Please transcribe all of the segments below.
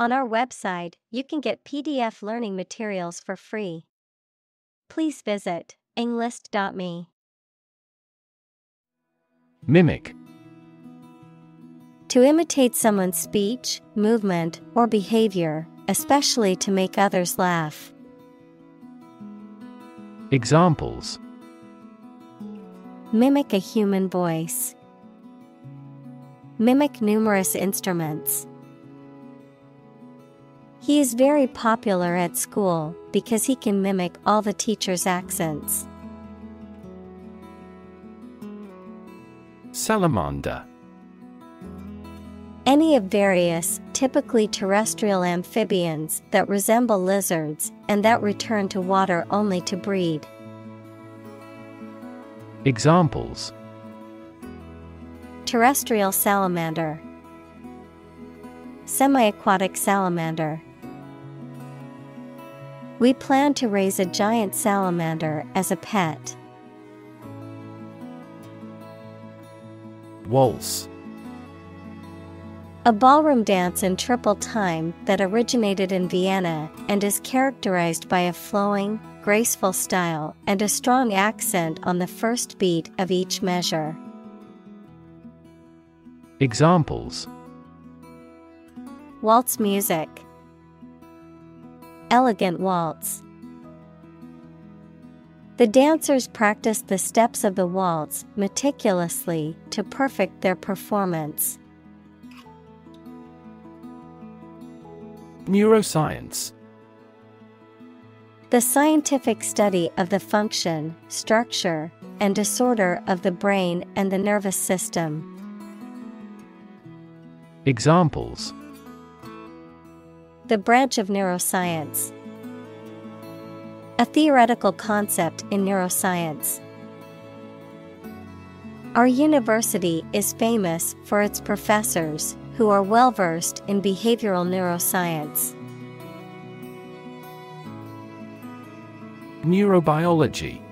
On our website, you can get PDF learning materials for free. Please visit englist.me. Mimic To imitate someone's speech, movement, or behavior, especially to make others laugh. Examples Mimic a human voice. Mimic numerous instruments. He is very popular at school because he can mimic all the teachers' accents. Salamander Any of various, typically terrestrial amphibians that resemble lizards and that return to water only to breed. Examples Terrestrial salamander, Semi aquatic salamander. We plan to raise a giant salamander as a pet. Waltz A ballroom dance in triple time that originated in Vienna and is characterized by a flowing, graceful style and a strong accent on the first beat of each measure. Examples Waltz music, Elegant waltz. The dancers practiced the steps of the waltz meticulously to perfect their performance. Neuroscience The scientific study of the function, structure, and disorder of the brain and the nervous system. Examples The branch of neuroscience. A theoretical concept in neuroscience. Our university is famous for its professors who are well versed in behavioral neuroscience. Neurobiology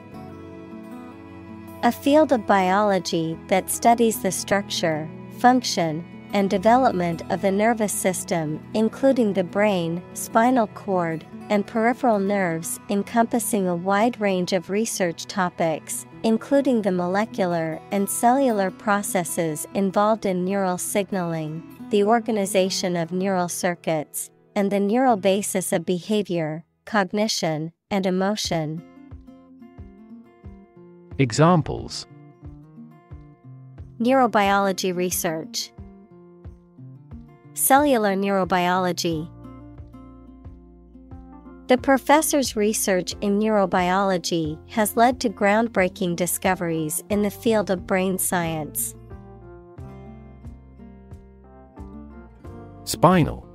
A field of biology that studies the structure, function, and development of the nervous system, including the brain, spinal cord, and peripheral nerves, encompassing a wide range of research topics, including the molecular and cellular processes involved in neural signaling, the organization of neural circuits, and the neural basis of behavior, cognition, and emotion. Examples Neurobiology research, Cellular neurobiology. The professor's research in neurobiology has led to groundbreaking discoveries in the field of brain science. Spinal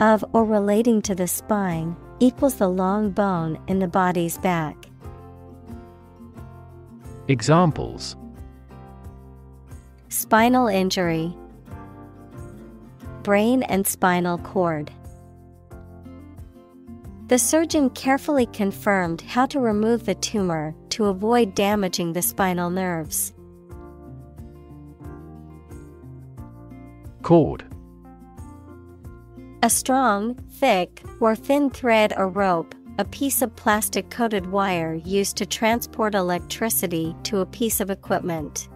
Of or relating to the spine equals the long bone in the body's back. Examples Spinal injury, Brain and spinal cord. The surgeon carefully confirmed how to remove the tumor to avoid damaging the spinal nerves. Cord A strong, thick, or thin thread or rope, a piece of plastic coated wire used to transport electricity to a piece of equipment.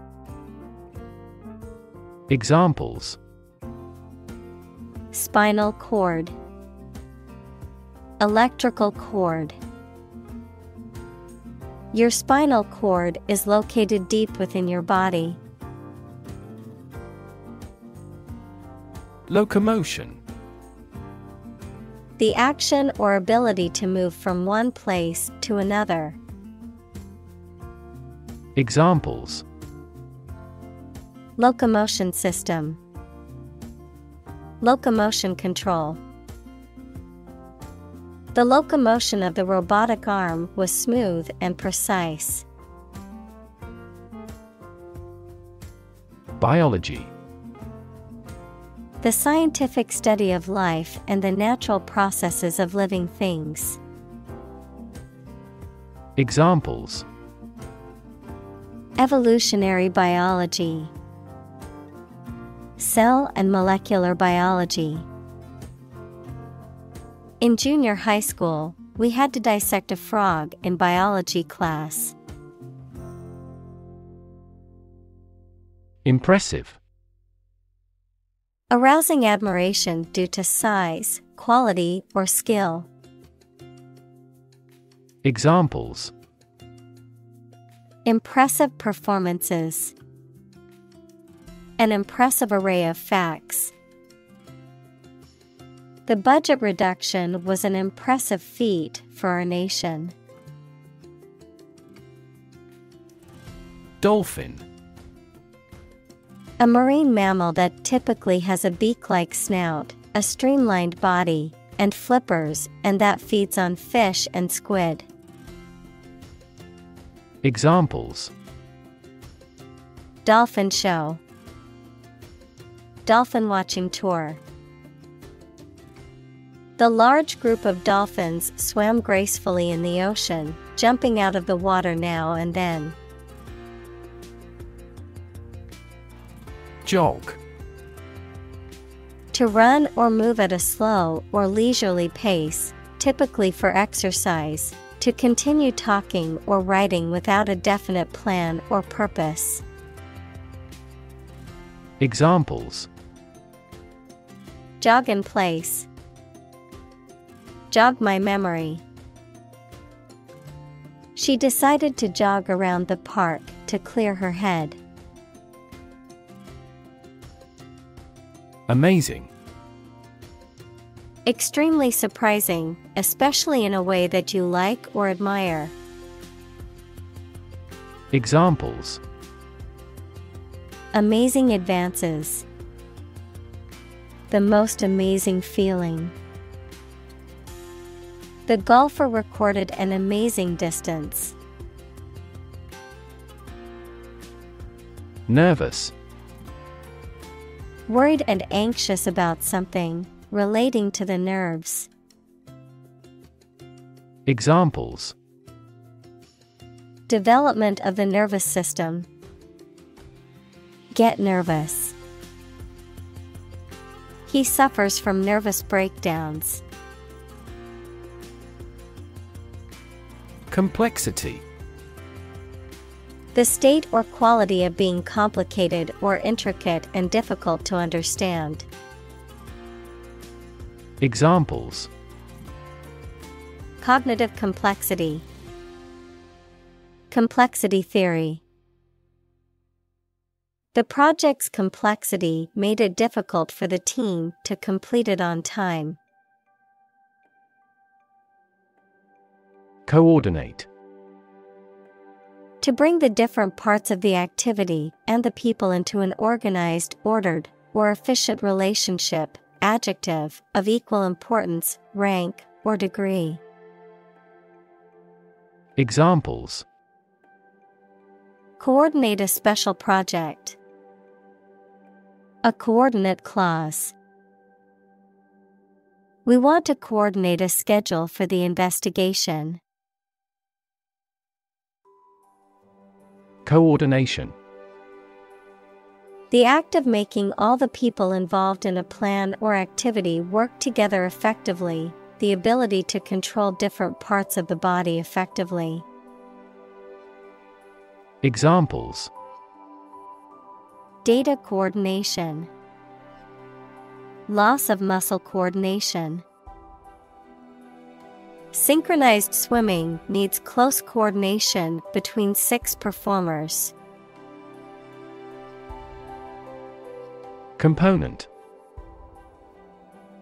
Examples Spinal cord, Electrical cord. Your spinal cord is located deep within your body. Locomotion The action or ability to move from one place to another. Examples Locomotion system, Locomotion control. The locomotion of the robotic arm was smooth and precise. Biology The scientific study of life and the natural processes of living things. Examples Evolutionary biology, cell and molecular biology. In junior high school, we had to dissect a frog in biology class. Impressive. Arousing admiration due to size, quality, or skill. Examples Impressive performances. An impressive array of facts. The budget reduction was an impressive feat for our nation. Dolphin A marine mammal that typically has a beak like snout, a streamlined body, and flippers, and that feeds on fish and squid. Examples Dolphin Show Dolphin Watching Tour the large group of dolphins swam gracefully in the ocean, jumping out of the water now and then. Jog To run or move at a slow or leisurely pace, typically for exercise, to continue talking or writing without a definite plan or purpose. Examples Jog in place. Jog my memory. She decided to jog around the park to clear her head. Amazing. Extremely surprising, especially in a way that you like or admire. Examples Amazing advances. The most amazing feeling. The golfer recorded an amazing distance. Nervous Worried and anxious about something relating to the nerves. Examples Development of the nervous system. Get nervous. He suffers from nervous breakdowns. Complexity The state or quality of being complicated or intricate and difficult to understand. Examples Cognitive complexity. Complexity theory. The project's complexity made it difficult for the team to complete it on time. Coordinate To bring the different parts of the activity and the people into an organized, ordered, or efficient relationship, adjective, of equal importance, rank, or degree. Examples Coordinate a special project. A coordinate clause. We want to coordinate a schedule for the investigation. Coordination The act of making all the people involved in a plan or activity work together effectively, the ability to control different parts of the body effectively. Examples Data coordination, Loss of muscle coordination. Synchronized swimming needs close coordination between six performers. Component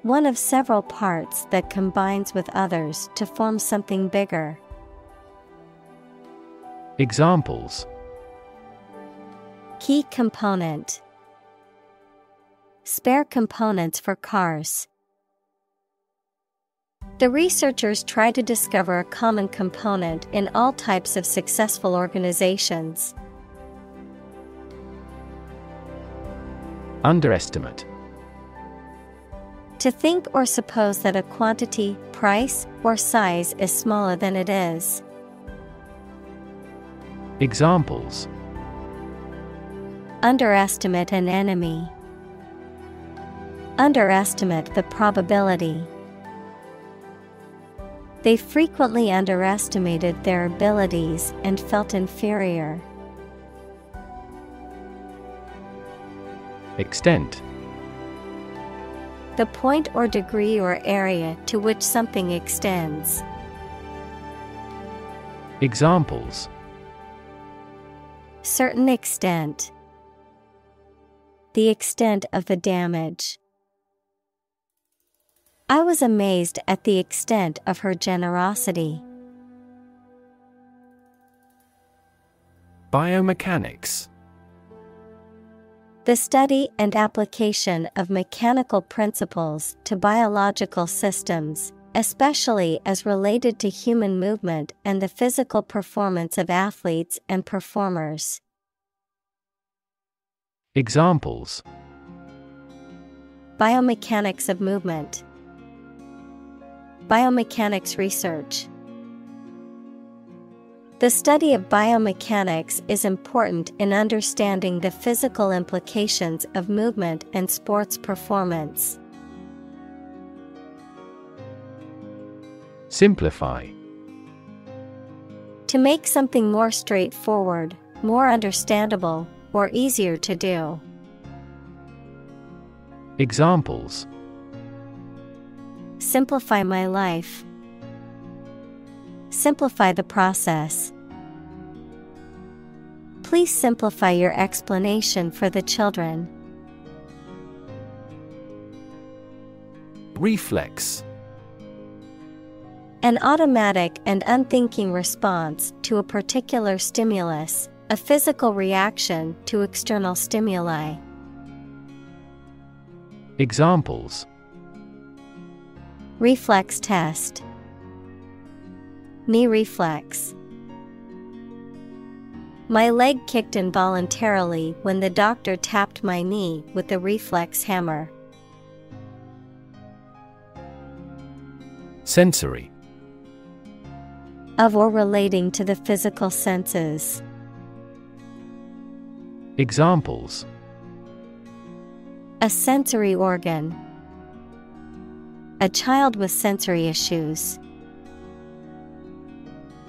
One of several parts that combines with others to form something bigger. Examples Key component Spare components for cars. The researchers try to discover a common component in all types of successful organizations. Underestimate To think or suppose that a quantity, price, or size is smaller than it is. Examples Underestimate an enemy. Underestimate the probability. They frequently underestimated their abilities and felt inferior. Extent The point or degree or area to which something extends. Examples Certain extent. The extent of the damage. I was amazed at the extent of her generosity. Biomechanics The study and application of mechanical principles to biological systems, especially as related to human movement and the physical performance of athletes and performers. Examples Biomechanics of movement. Biomechanics research. The study of biomechanics is important in understanding the physical implications of movement and sports performance. Simplify To make something more straightforward, more understandable, or easier to do. Examples Simplify my life. Simplify the process. Please simplify your explanation for the children. Reflex An automatic and unthinking response to a particular stimulus, a physical reaction to external stimuli. Examples Reflex test. Knee reflex. My leg kicked involuntarily when the doctor tapped my knee with the reflex hammer. Sensory Of or relating to the physical senses. Examples A sensory organ. A child with sensory issues.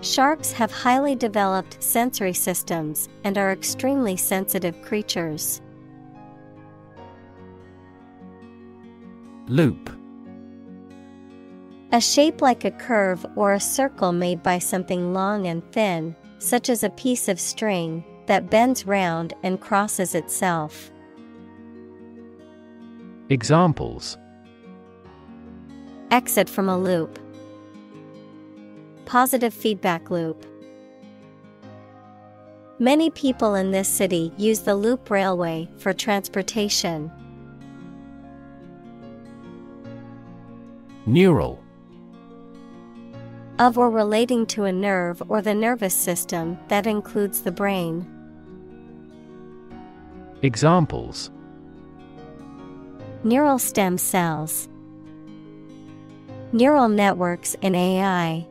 Sharks have highly developed sensory systems and are extremely sensitive creatures. Loop A shape like a curve or a circle made by something long and thin, such as a piece of string, that bends round and crosses itself. Examples Exit from a loop. Positive feedback loop. Many people in this city use the loop railway for transportation. Neural Of or relating to a nerve or the nervous system that includes the brain. Examples Neural stem cells. Neural networks in AI.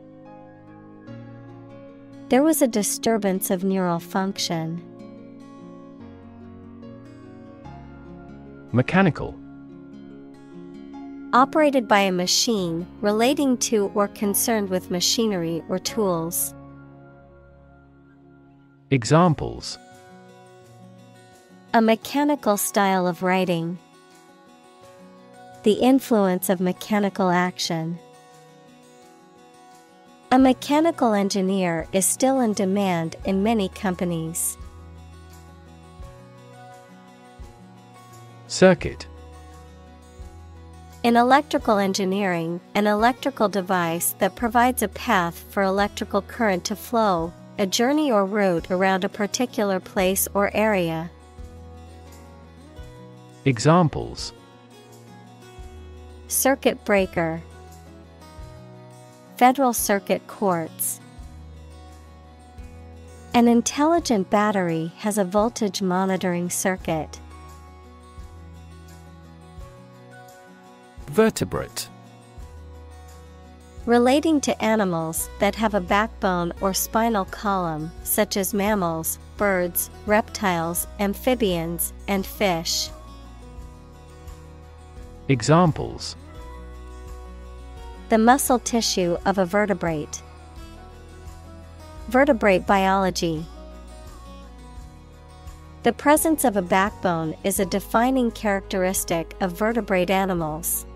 There was a disturbance of neural function. Mechanical Operated by a machine, relating to or concerned with machinery or tools. Examples A mechanical style of writing. The influence of mechanical action. A mechanical engineer is still in demand in many companies. Circuit In electrical engineering, an electrical device that provides a path for electrical current to flow, a journey or route around a particular place or area. Examples Circuit breaker, Federal Circuit Courts. An intelligent battery has a voltage monitoring circuit. Vertebrate Relating to animals that have a backbone or spinal column, such as mammals, birds, reptiles, amphibians, and fish. Examples The muscle tissue of a vertebrate. Vertebrate biology. The presence of a backbone is a defining characteristic of vertebrate animals.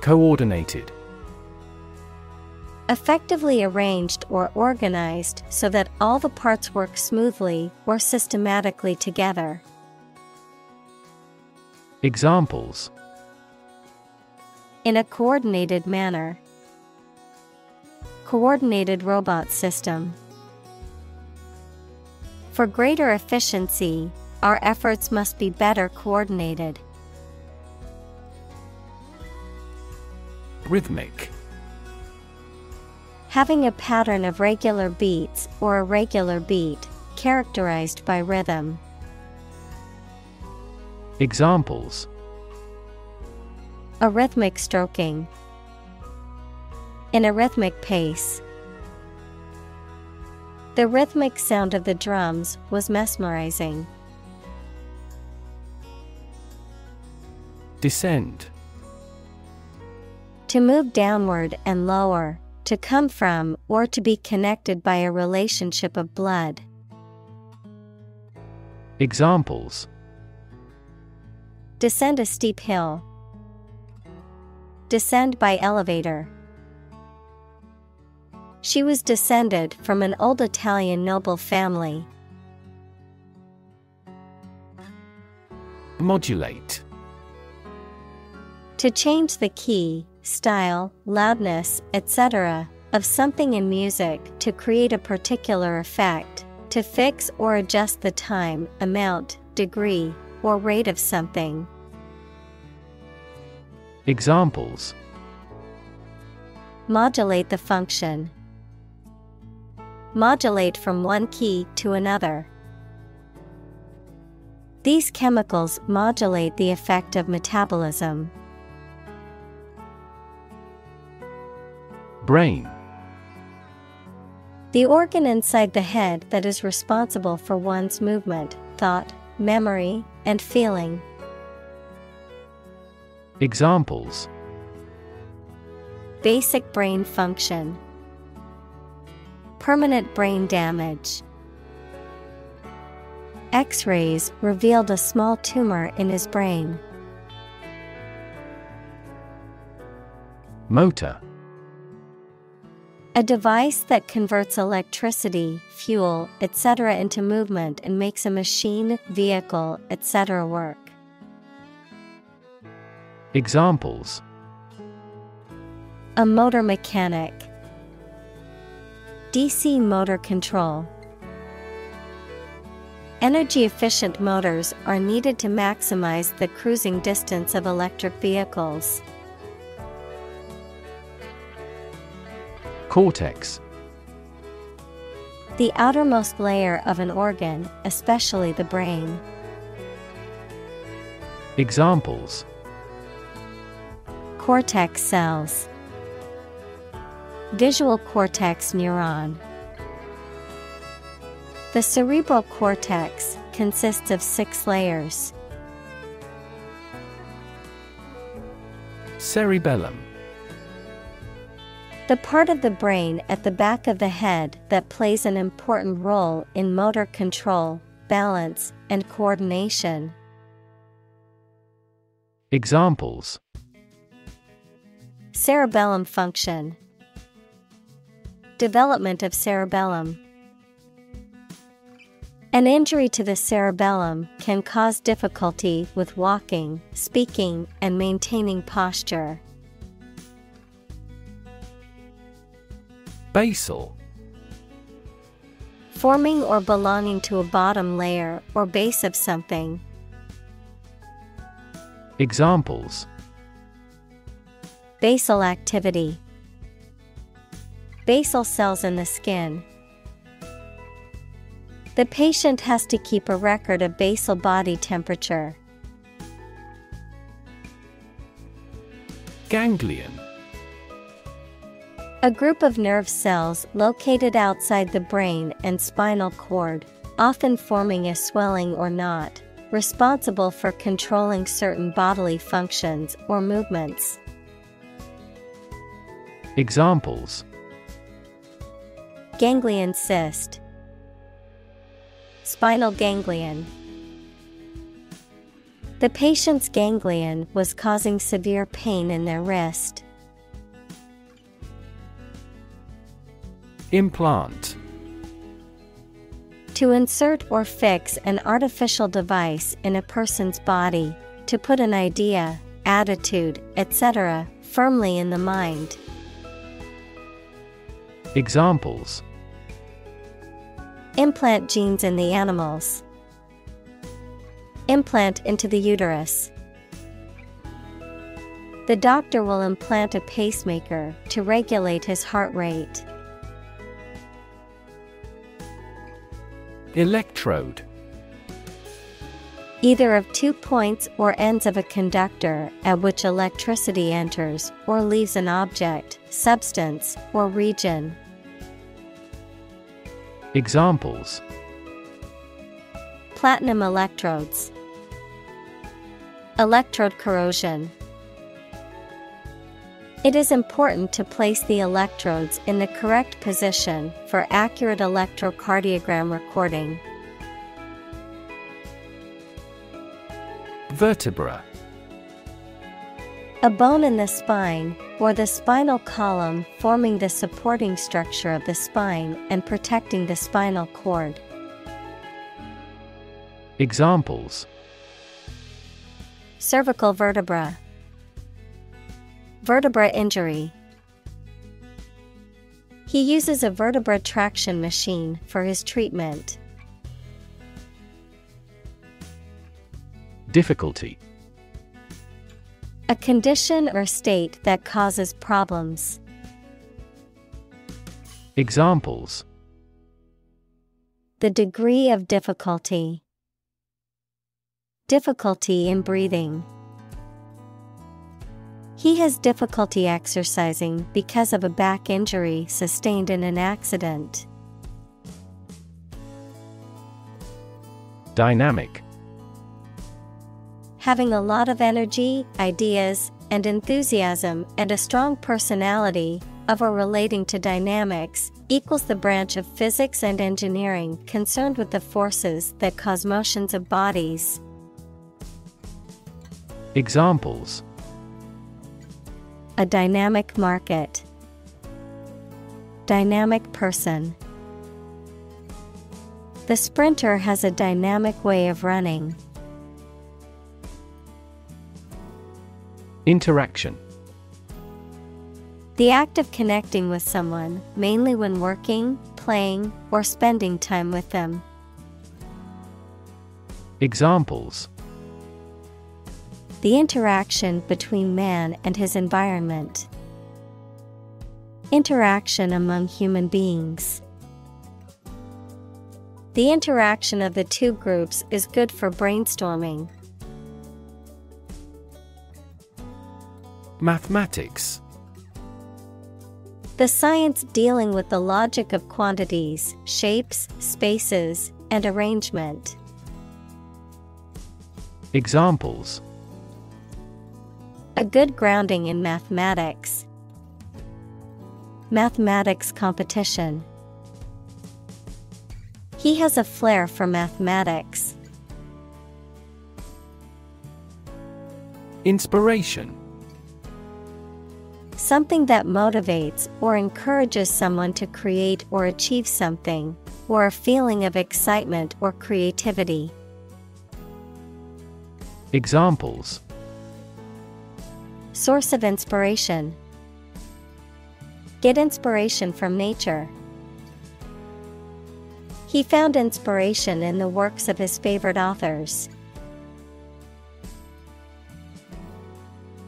Coordinated Effectively arranged or organized so that all the parts work smoothly or systematically together. Examples In a coordinated manner. Coordinated robot system. For greater efficiency, our efforts must be better coordinated. Rhythmic Having a pattern of regular beats or a regular beat, characterized by rhythm. Examples A rhythmic stroking. In a rhythmic pace. The rhythmic sound of the drums was mesmerizing. Descend To move downward and lower, to come from or to be connected by a relationship of blood. Examples Descend a steep hill. Descend by elevator. She was descended from an old Italian noble family. Modulate To change the key, style, loudness, etc., of something in music to create a particular effect, to fix or adjust the time, amount, degree, or rate of something. Examples Modulate the function. Modulate from one key to another. These chemicals modulate the effect of metabolism. Brain The organ inside the head that is responsible for one's movement, thought, memory, and feeling. Examples Basic brain function. Permanent brain damage. X rays revealed a small tumor in his brain. Motor A device that converts electricity, fuel, etc. into movement and makes a machine, vehicle, etc. work. Examples A motor mechanic. DC motor control. Energy efficient motors are needed to maximize the cruising distance of electric vehicles. Cortex The outermost layer of an organ, especially the brain. Examples Cortex cells. Visual cortex neuron. The cerebral cortex consists of six layers. Cerebellum The part of the brain at the back of the head that plays an important role in motor control, balance, and coordination. Examples Cerebellum function. Development of cerebellum. An injury to the cerebellum can cause difficulty with walking, speaking, and maintaining posture. Basal Forming or belonging to a bottom layer or base of something. Examples Basal activity. Basal cells in the skin. The patient has to keep a record of basal body temperature. Ganglion A group of nerve cells located outside the brain and spinal cord, often forming a swelling or knot, responsible for controlling certain bodily functions or movements. Examples Ganglion cyst, Spinal ganglion. The patient's ganglion was causing severe pain in their wrist. Implant To insert or fix an artificial device in a person's body, to put an idea, attitude, etc., firmly in the mind. Examples Implant genes in the animals. Implant into the uterus. The doctor will implant a pacemaker to regulate his heart rate. Electrode Either of two points or ends of a conductor at which electricity enters or leaves an object, substance, or region. Examples Platinum electrodes. Electrode corrosion. It is important to place the electrodes in the correct position for accurate electrocardiogram recording. Vertebra A bone in the spine, or the spinal column forming the supporting structure of the spine and protecting the spinal cord. Examples Cervical vertebra. Vertebra injury. He uses a vertebra traction machine for his treatment. Difficulty A condition or state that causes problems. Examples The degree of difficulty. Difficulty in breathing. He has difficulty exercising because of a back injury sustained in an accident. Dynamic Having a lot of energy, ideas, and enthusiasm and a strong personality, of or relating to dynamics, equals the branch of physics and engineering concerned with the forces that cause motions of bodies. Examples A dynamic market. Dynamic person. The sprinter has a dynamic way of running. Interaction The act of connecting with someone, mainly when working, playing, or spending time with them. Examples The interaction between man and his environment. Interaction among human beings. The interaction of the two groups is good for brainstorming. Mathematics The science dealing with the logic of quantities, shapes, spaces, and arrangement. Examples A good grounding in mathematics. Mathematics competition. He has a flair for mathematics. Inspiration Something that motivates or encourages someone to create or achieve something, or a feeling of excitement or creativity. Examples Source of inspiration. Get inspiration from nature. He found inspiration in the works of his favorite authors.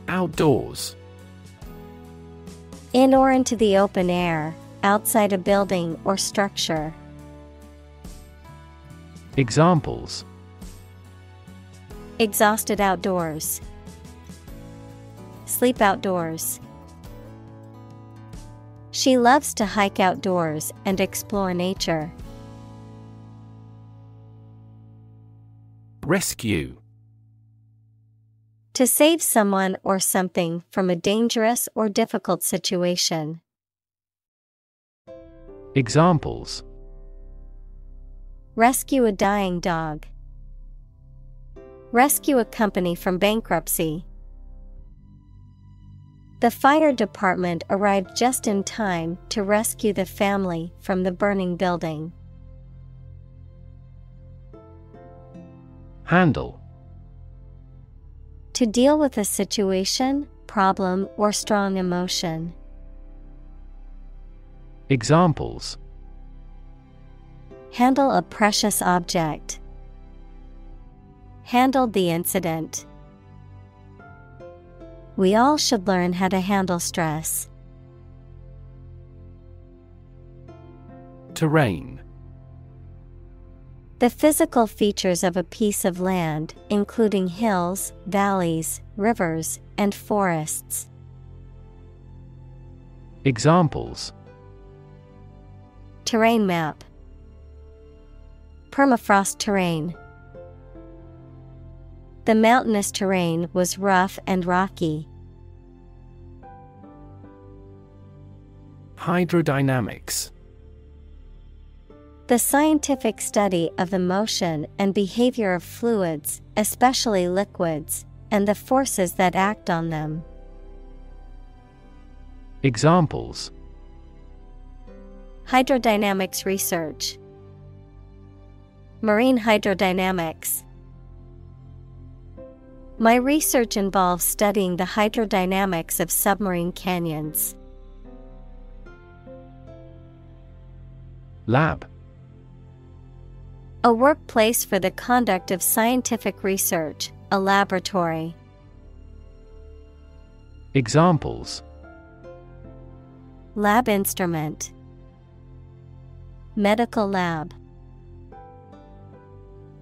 Outdoors In or into the open air, outside a building or structure. Examples Exhausted outdoors. Sleep outdoors. She loves to hike outdoors and explore nature. Rescue. To save someone or something from a dangerous or difficult situation. Examples Rescue a dying dog. Rescue a company from bankruptcy. The fire department arrived just in time to rescue the family from the burning building. Handle. To deal with a situation, problem, or strong emotion. Examples Handle a precious object. Handled the incident. We all should learn how to handle stress. Terrain. The physical features of a piece of land, including hills, valleys, rivers, and forests. Examples Terrain map, Permafrost terrain. The mountainous terrain was rough and rocky. Hydrodynamics. The scientific study of the motion and behavior of fluids, especially liquids, and the forces that act on them. Examples Hydrodynamics research, Marine hydrodynamics. My research involves studying the hydrodynamics of submarine canyons. Lab. A workplace for the conduct of scientific research, a laboratory. Examples Lab instrument, Medical lab.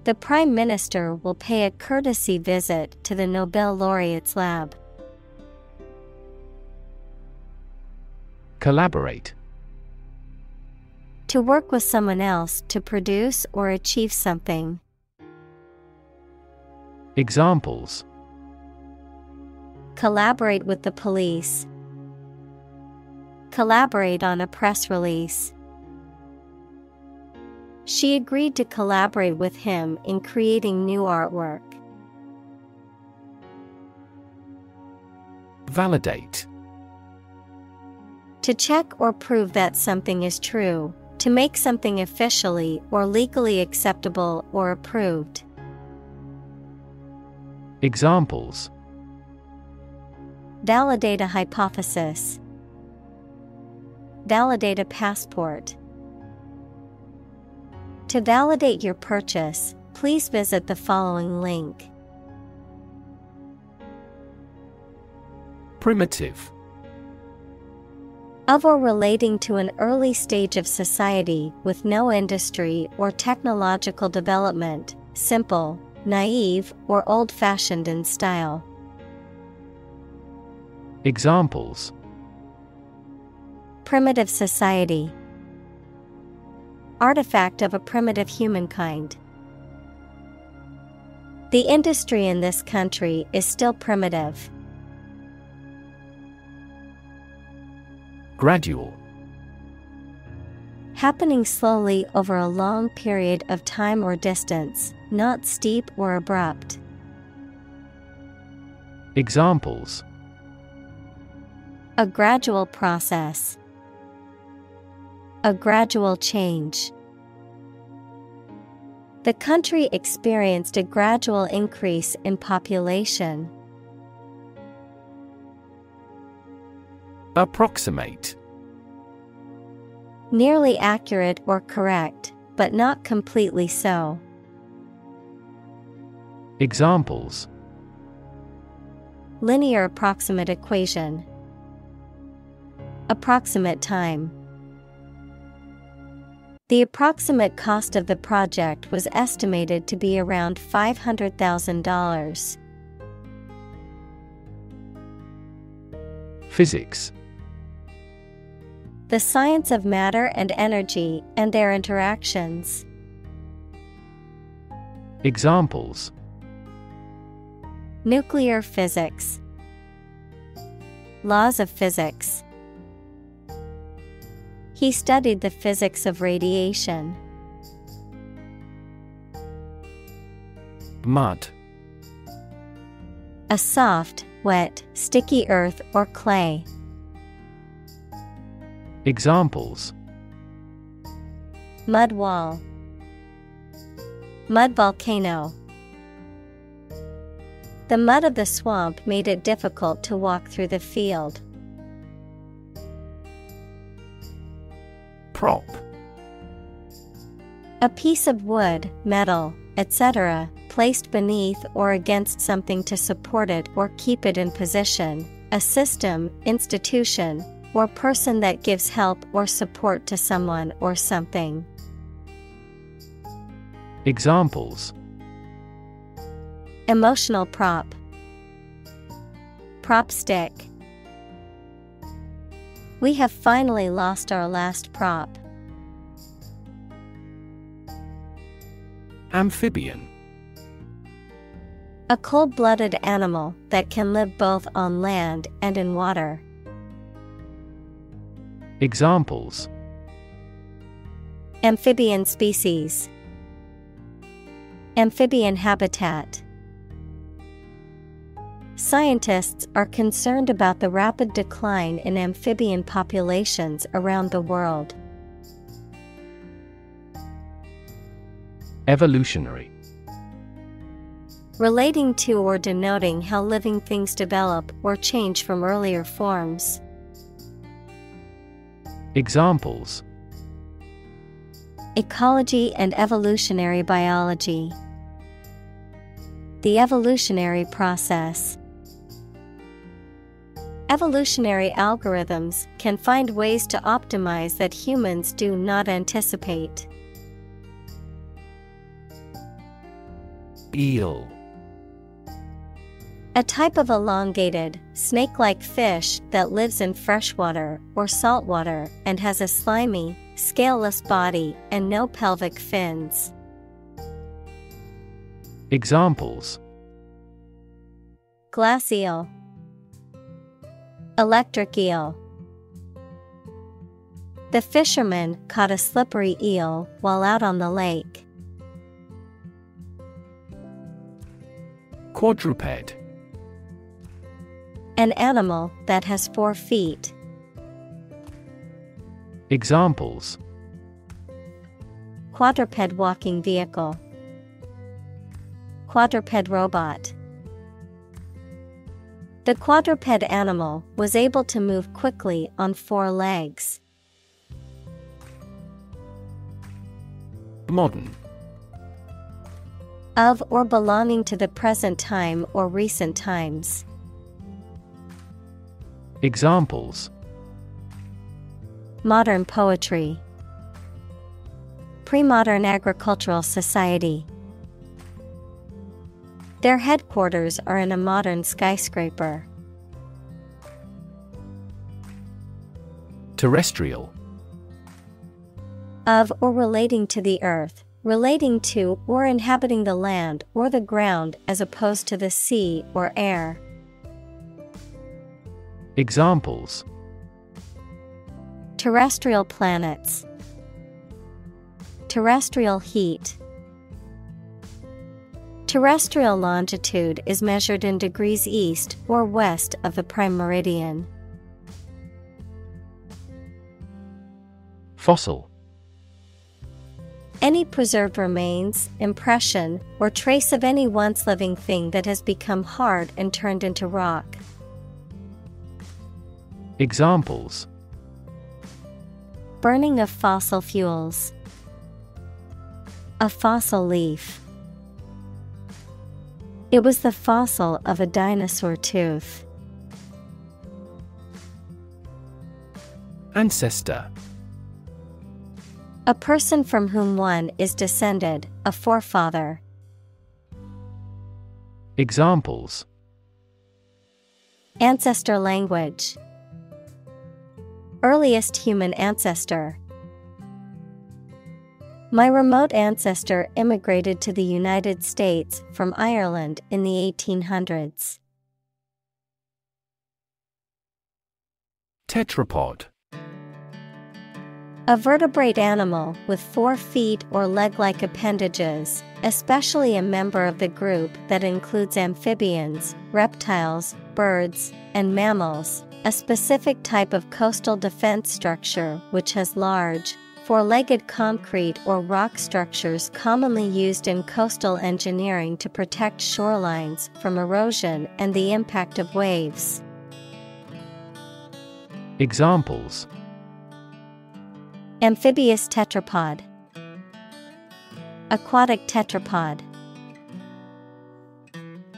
The Prime Minister will pay a courtesy visit to the Nobel laureate's lab. Collaborate. To work with someone else to produce or achieve something. Examples Collaborate with the police. Collaborate on a press release. She agreed to collaborate with him in creating new artwork. Validate. To check or prove that something is true, to make something officially or legally acceptable or approved. Examples Validate a hypothesis. Validate a passport. To validate your purchase, please visit the following link. Primitive. Of or relating to an early stage of society with no industry or technological development, simple, naive, or old fashioned in style. Examples Primitive society. Artifact of a primitive humankind. The industry in this country is still primitive. Gradual. Happening slowly over a long period of time or distance, not steep or abrupt. Examples A gradual process. A gradual change. The country experienced a gradual increase in population. Approximate. Nearly accurate or correct, but not completely so. Examples Linear approximate equation. Approximate time. The approximate cost of the project was estimated to be around $500,000. Physics. The science of matter and energy and their interactions. Examples Nuclear physics, Laws of physics. He studied the physics of radiation. Mud. A soft, wet, sticky earth or clay. Examples Mud wall, Mud volcano. The mud of the swamp made it difficult to walk through the field. Prop. A piece of wood, metal, etc., placed beneath or against something to support it or keep it in position, a system, institution, or person that gives help or support to someone or something. Examples Emotional prop, prop stick. We have finally lost our last prop. Amphibian. A cold blooded animal that can live both on land and in water. Examples Amphibian species, Amphibian habitat. Scientists are concerned about the rapid decline in amphibian populations around the world. Evolutionary. Relating to or denoting how living things develop or change from earlier forms. Examples Ecology and evolutionary biology. The evolutionary process. Evolutionary algorithms can find ways to optimize that humans do not anticipate. Eel. A type of elongated, snake like fish that lives in freshwater or saltwater and has a slimy, scaleless body and no pelvic fins. Examples Glass eel, Electric eel. The fisherman caught a slippery eel while out on the lake. Quadruped. An animal that has four feet. Examples Quadruped walking vehicle. Quadruped robot. The quadruped animal was able to move quickly on four legs. Modern. Of or belonging to the present time or recent times. Examples Modern poetry. Pre-modern agricultural society. Their headquarters are in a modern skyscraper. Terrestrial. Of or relating to the earth, relating to or inhabiting the land or the ground as opposed to the sea or air. Examples Terrestrial planets. Terrestrial heat. Terrestrial longitude is measured in degrees east or west of the prime meridian. Fossil. Any preserved remains, impression, or trace of any once living thing that has become hard and turned into rock. Examples Burning of fossil fuels. A fossil leaf. It was the fossil of a dinosaur tooth. Ancestor. A person from whom one is descended, a forefather. Examples Ancestor language. Earliest human ancestor. My remote ancestor immigrated to the United States from Ireland in the 1800s. Tetrapod. A vertebrate animal with four feet or leg like appendages, especially a member of the group that includes amphibians, reptiles, birds, and mammals, a specific type of coastal defense structure which has large, four legged concrete or rock structures commonly used in coastal engineering to protect shorelines from erosion and the impact of waves. Examples Amphibious tetrapod, Aquatic tetrapod.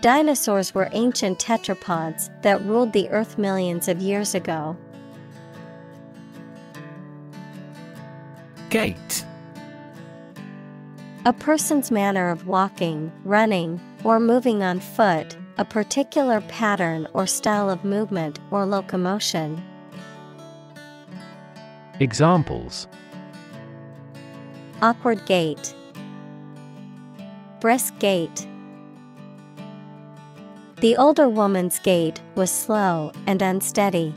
Dinosaurs were ancient tetrapods that ruled the earth millions of years ago. Gait. A person's manner of walking, running, or moving on foot, a particular pattern or style of movement or locomotion. Examples Awkward gait, Brisk gait. The older woman's gait was slow and unsteady.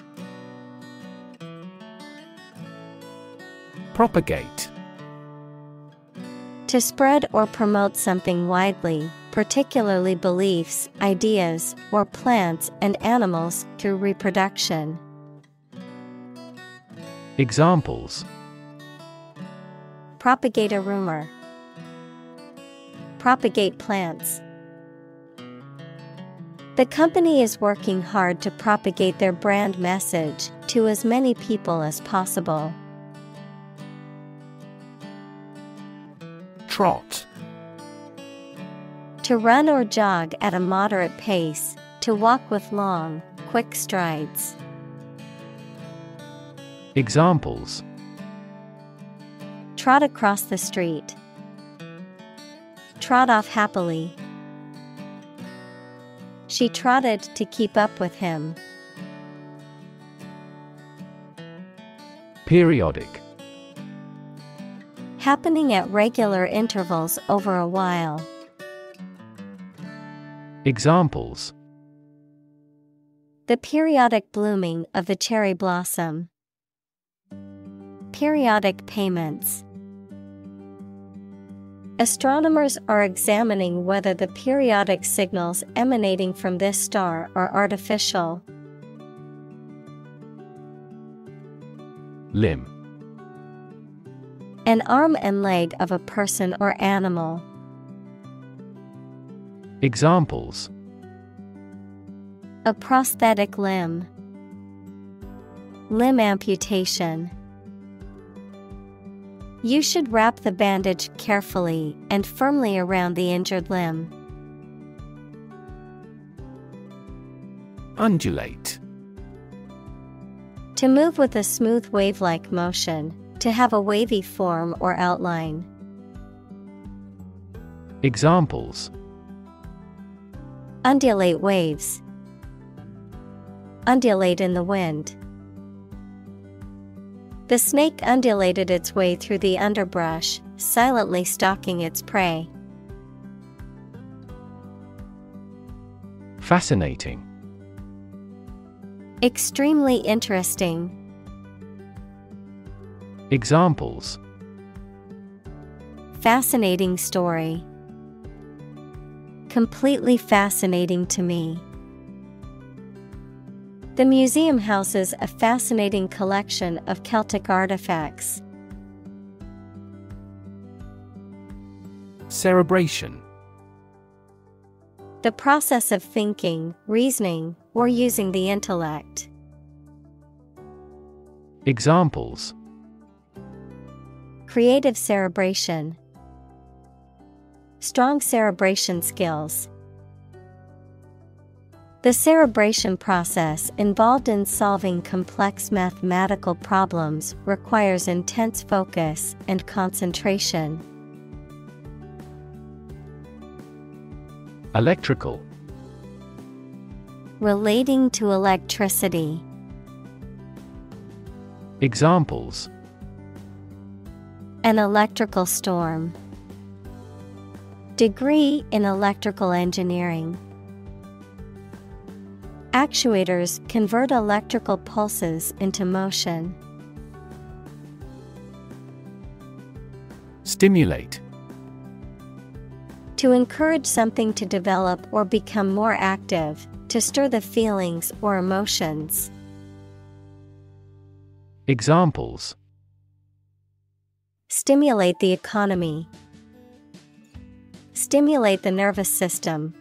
Propagate. To spread or promote something widely, particularly beliefs, ideas, or plants and animals through reproduction. Examples Propagate a rumor. Propagate plants. The company is working hard to propagate their brand message to as many people as possible. Trot. To run or jog at a moderate pace, to walk with long, quick strides. Examples Trot across the street. Trot off happily. She trotted to keep up with him. Periodic. Happening at regular intervals over a while. Examples The periodic blooming of the cherry blossom. Periodic payments. Astronomers are examining whether the periodic signals emanating from this star are artificial. Limb. An arm and leg of a person or animal. Examples A prosthetic limb. Limb amputation. You should wrap the bandage carefully and firmly around the injured limb. Undulate. To move with a smooth wave like motion, to have a wavy form or outline. Examples Undulate waves. Undulate in the wind. The snake undulated its way through the underbrush, silently stalking its prey. Fascinating. Extremely interesting. Examples Fascinating story. Completely fascinating to me. The museum houses a fascinating collection of Celtic artifacts. Cerebration. The process of thinking, reasoning, or using the intellect. Examples Creative cerebration. Strong cerebration skills. The cerebration process involved in solving complex mathematical problems requires intense focus and concentration. Electrical. Relating to electricity. Examples An electrical storm. Degree in electrical engineering. Actuators convert electrical pulses into motion. Stimulate. To encourage something to develop or become more active, to stir the feelings or emotions. Examples Stimulate the economy. Stimulate the nervous system.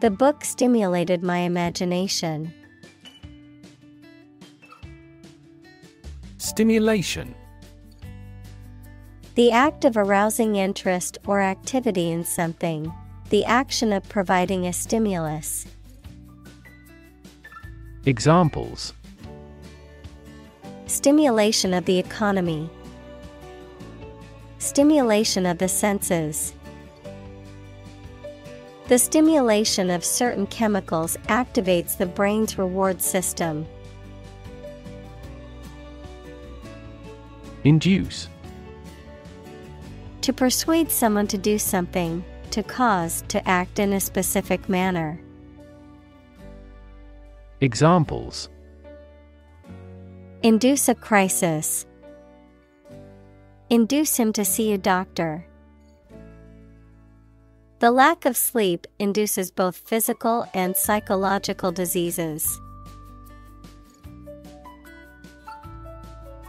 The book stimulated my imagination. Stimulation. The act of arousing interest or activity in something, the action of providing a stimulus. Examples Stimulation of the economy, Stimulation of the senses. The stimulation of certain chemicals activates the brain's reward system. Induce. To persuade someone to do something, to cause to act in a specific manner. Examples Induce a crisis. Induce him to see a doctor. The lack of sleep induces both physical and psychological diseases.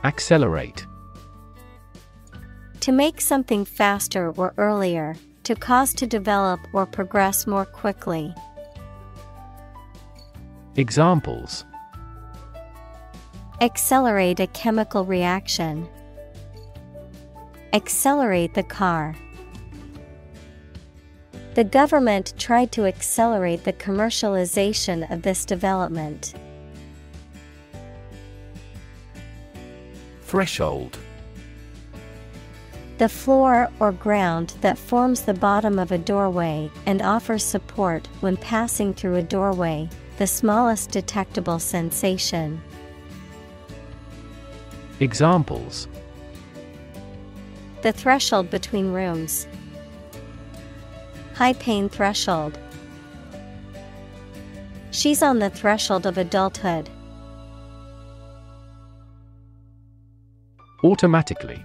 Accelerate. To make something faster or earlier, to cause to develop or progress more quickly. Examples Accelerate a chemical reaction. Accelerate the car. The government tried to accelerate the commercialization of this development. Threshold. The floor or ground that forms the bottom of a doorway and offers support when passing through a doorway, the smallest detectable sensation. Examples The threshold between rooms. High pain threshold. She's on the threshold of adulthood. Automatically.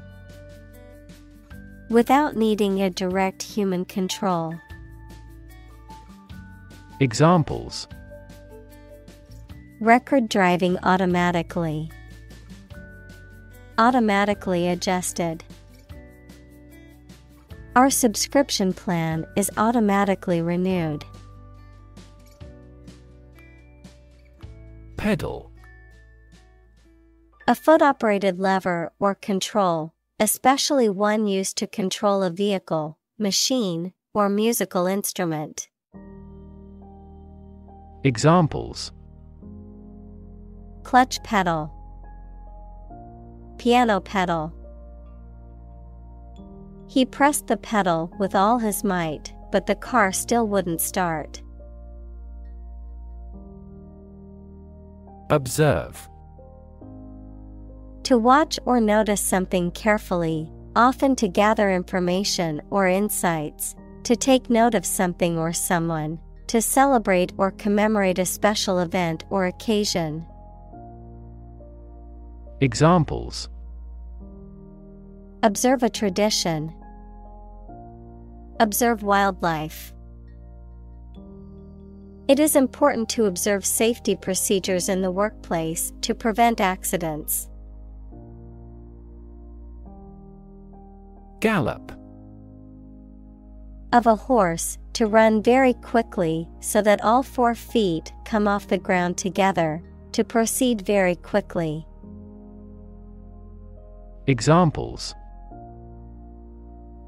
Without needing a direct human control. Examples Record driving automatically. Automatically adjusted. Our subscription plan is automatically renewed. Pedal. A foot operated lever or control, especially one used to control a vehicle, machine, or musical instrument. Examples Clutch pedal, Piano pedal. He pressed the pedal with all his might, but the car still wouldn't start. Observe. To watch or notice something carefully, often to gather information or insights, to take note of something or someone, to celebrate or commemorate a special event or occasion. Examples Observe a tradition. Observe wildlife. It is important to observe safety procedures in the workplace to prevent accidents. Gallop. Of a horse, to run very quickly so that all four feet come off the ground together, to proceed very quickly. Examples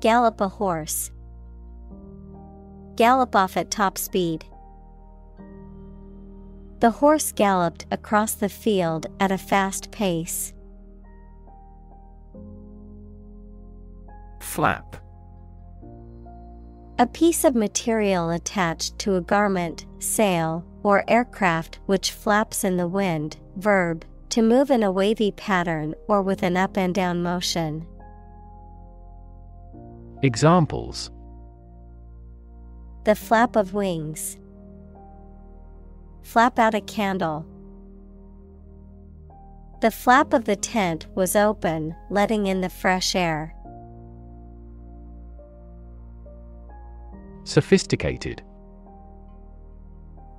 Gallop a horse. Gallop off at top speed. The horse galloped across the field at a fast pace. Flap. A piece of material attached to a garment, sail, or aircraft which flaps in the wind. Verb, To move in a wavy pattern or with an up and down motion. Examples The flap of wings. Flap out a candle. The flap of the tent was open, letting in the fresh air. Sophisticated.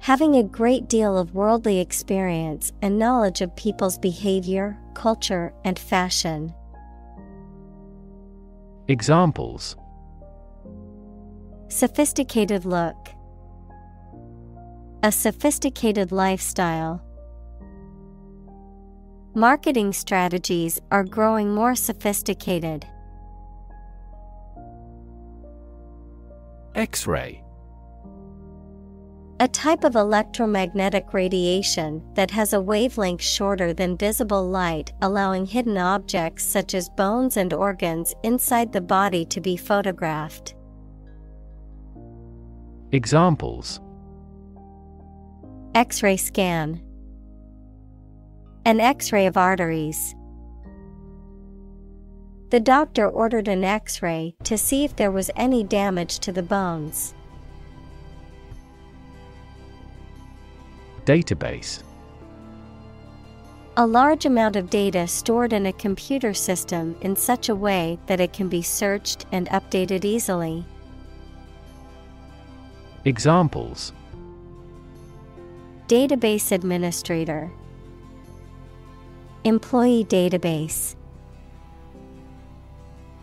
Having a great deal of worldly experience and knowledge of people's behavior, culture, and fashion. Examples Sophisticated look. A sophisticated lifestyle. Marketing strategies are growing more sophisticated. X ray. A type of electromagnetic radiation that has a wavelength shorter than visible light, allowing hidden objects such as bones and organs inside the body to be photographed. Examples X ray scan, an X ray of arteries. The doctor ordered an X ray to see if there was any damage to the bones. Database A large amount of data stored in a computer system in such a way that it can be searched and updated easily. Examples Database Administrator Employee Database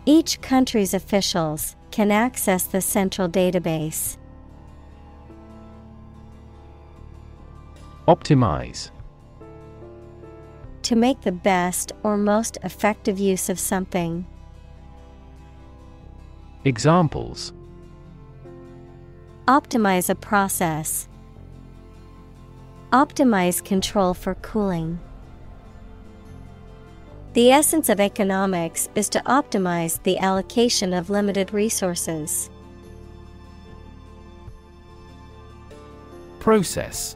Each country's officials can access the central database. Optimize To make the best or most effective use of something. Examples Optimize a process. Optimize control for cooling. The essence of economics is to optimize the allocation of limited resources. Process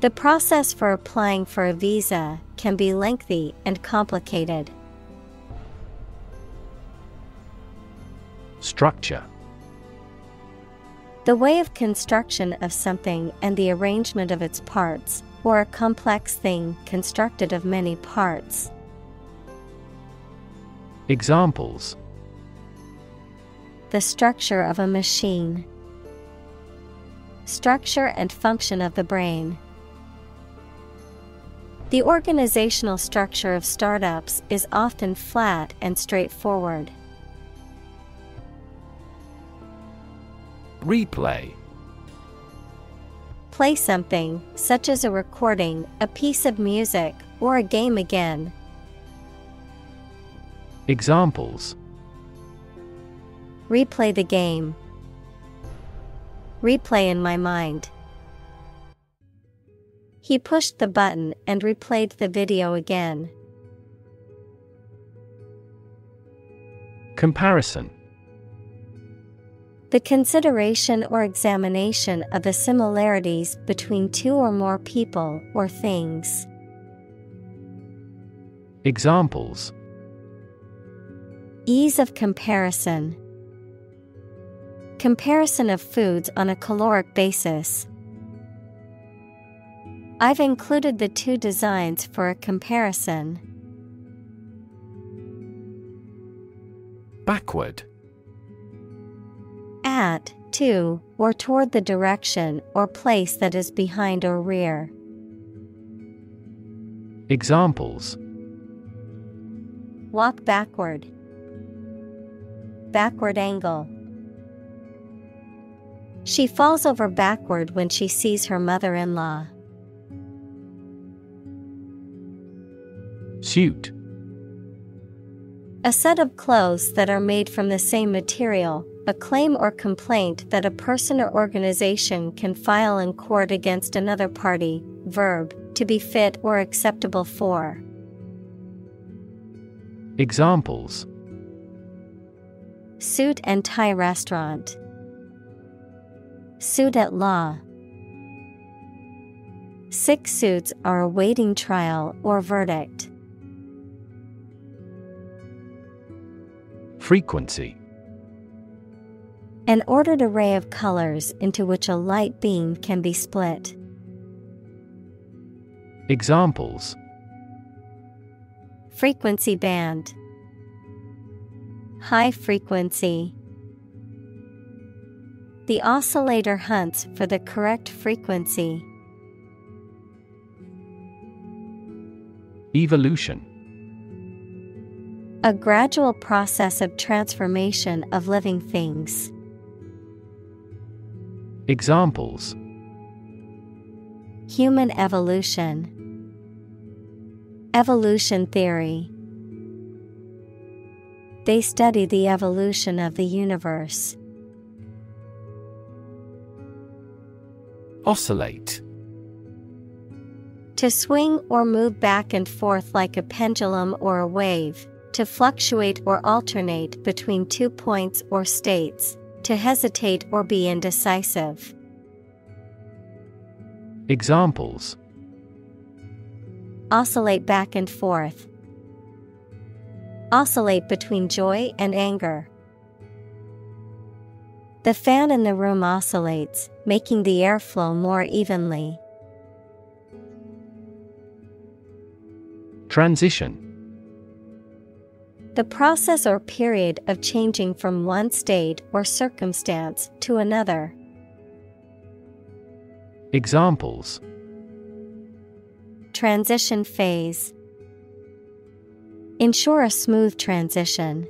The process for applying for a visa can be lengthy and complicated. Structure The way of construction of something and the arrangement of its parts, or a complex thing constructed of many parts. Examples The structure of a machine. Structure and function of the brain. The organizational structure of startups is often flat and straightforward. Replay Play something, such as a recording, a piece of music, or a game again. Examples Replay the game. Replay in my mind. He pushed the button and replayed the video again. Comparison The consideration or examination of the similarities between two or more people or things. Examples Ease of comparison. Comparison of foods on a caloric basis. I've included the two designs for a comparison. Backward At, to, or toward the direction or place that is behind or rear. Examples Walk backward. Backward angle. She falls over backward when she sees her mother in law. Suit. A set of clothes that are made from the same material, a claim or complaint that a person or organization can file in court against another party. Verb, to be fit or acceptable for. Examples Suit and tie restaurant. Suit at law. Six suits are awaiting trial or verdict. Frequency An ordered array of colors into which a light beam can be split. Examples Frequency band. High frequency. The oscillator hunts for the correct frequency. Evolution A gradual process of transformation of living things. Examples Human evolution. Evolution theory. They study the evolution of the universe. Oscillate To swing or move back and forth like a pendulum or a wave, to fluctuate or alternate between two points or states, to hesitate or be indecisive. Examples Oscillate back and forth. Oscillate between joy and anger. The fan in the room oscillates, making the airflow more evenly. Transition The process or period of changing from one state or circumstance to another. Examples Transition phase. Ensure a smooth transition.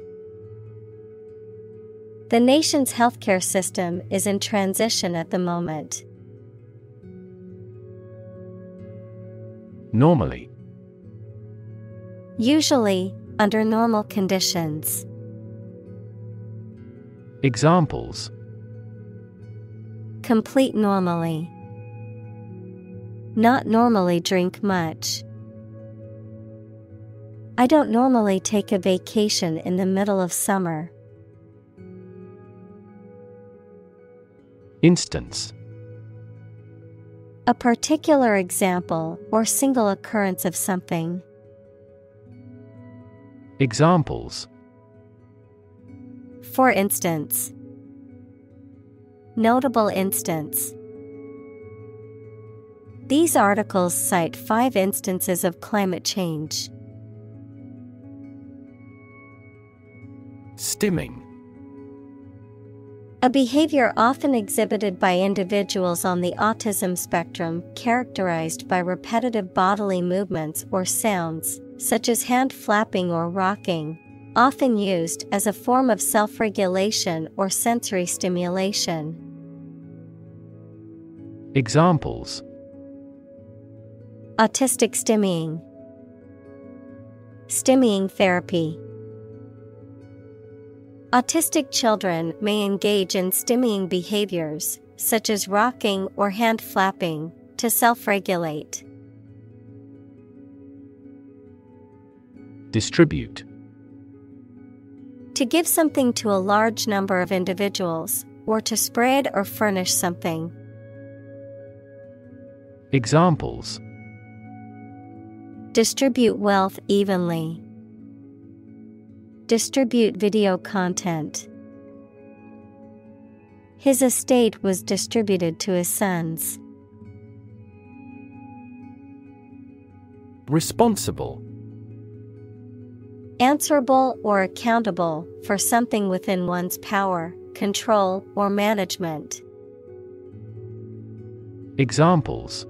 The nation's healthcare system is in transition at the moment. Normally Usually, under normal conditions. Examples Complete normally. Not normally drink much. I don't normally take a vacation in the middle of summer. Instance A particular example or single occurrence of something. Examples For instance, notable instance. These articles cite five instances of climate change. Stimming A behavior often exhibited by individuals on the autism spectrum characterized by repetitive bodily movements or sounds, such as hand flapping or rocking, often used as a form of self regulation or sensory stimulation. Examples Autistic stimming, stimming therapy. Autistic children may engage in stimming behaviors, such as rocking or hand flapping, to self regulate. Distribute To give something to a large number of individuals, or to spread or furnish something. Examples Distribute wealth evenly. Distribute video content. His estate was distributed to his sons. Responsible Answerable or accountable for something within one's power, control, or management. Examples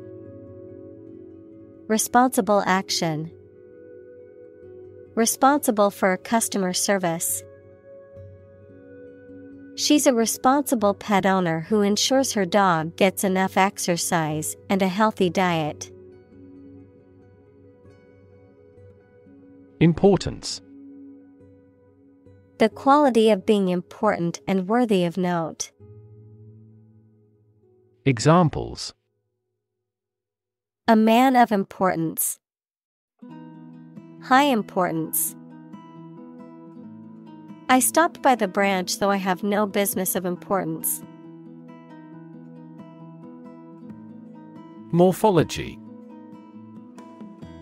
Responsible action. Responsible for customer service. She's a responsible pet owner who ensures her dog gets enough exercise and a healthy diet. Importance The quality of being important and worthy of note. Examples A man of importance. High importance. I stopped by the branch though I have no business of importance. Morphology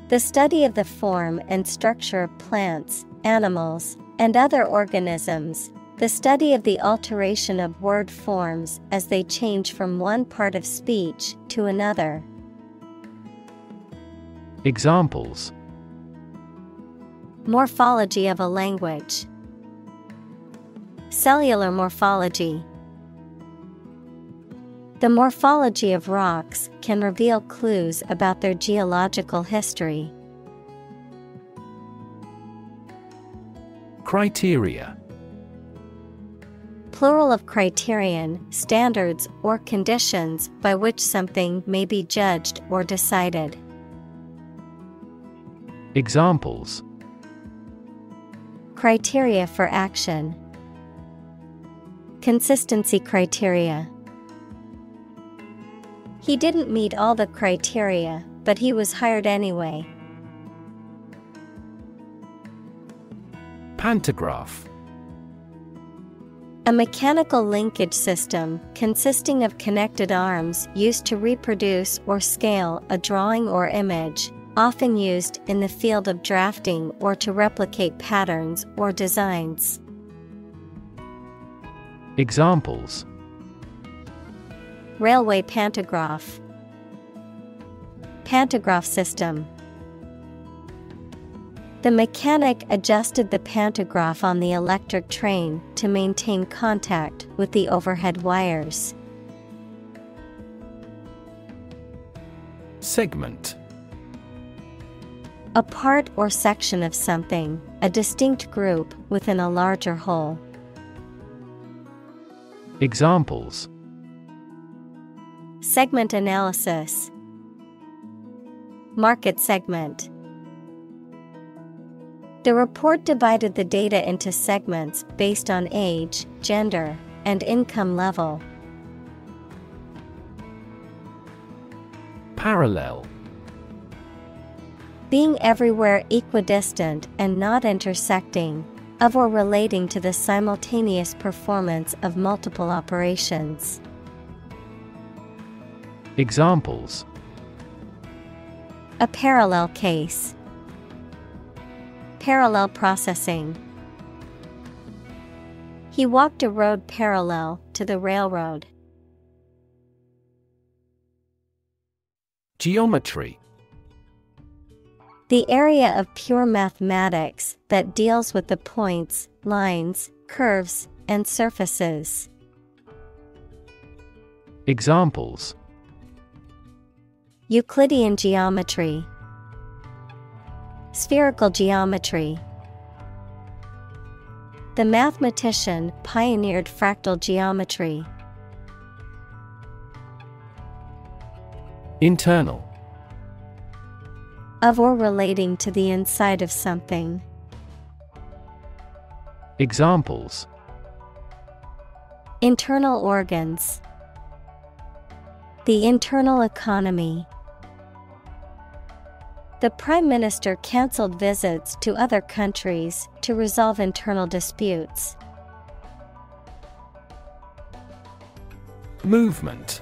The study of the form and structure of plants, animals, and other organisms, the study of the alteration of word forms as they change from one part of speech to another. Examples Morphology of a language. Cellular morphology. The morphology of rocks can reveal clues about their geological history. Criteria Plural of criterion, standards, or conditions by which something may be judged or decided. Examples Criteria for action. Consistency criteria. He didn't meet all the criteria, but he was hired anyway. Pantograph A mechanical linkage system consisting of connected arms used to reproduce or scale a drawing or image, often used in the field of drafting or to replicate patterns or designs. Examples Railway pantograph, Pantograph system. The mechanic adjusted the pantograph on the electric train to maintain contact with the overhead wires. Segment A part or section of something, a distinct group within a larger whole. Examples Segment analysis, Market segment. The report divided the data into segments based on age, gender, and income level. Parallel Being everywhere equidistant and not intersecting, of or relating to the simultaneous performance of multiple operations. Examples A parallel case. Parallel processing. He walked a road parallel to the railroad. Geometry The area of pure mathematics that deals with the points, lines, curves, and surfaces. Examples Euclidean geometry, Spherical geometry. The mathematician pioneered fractal geometry. Internal Of or relating to the inside of something. Examples Internal organs. The internal economy. The Prime Minister cancelled visits to other countries to resolve internal disputes. Movement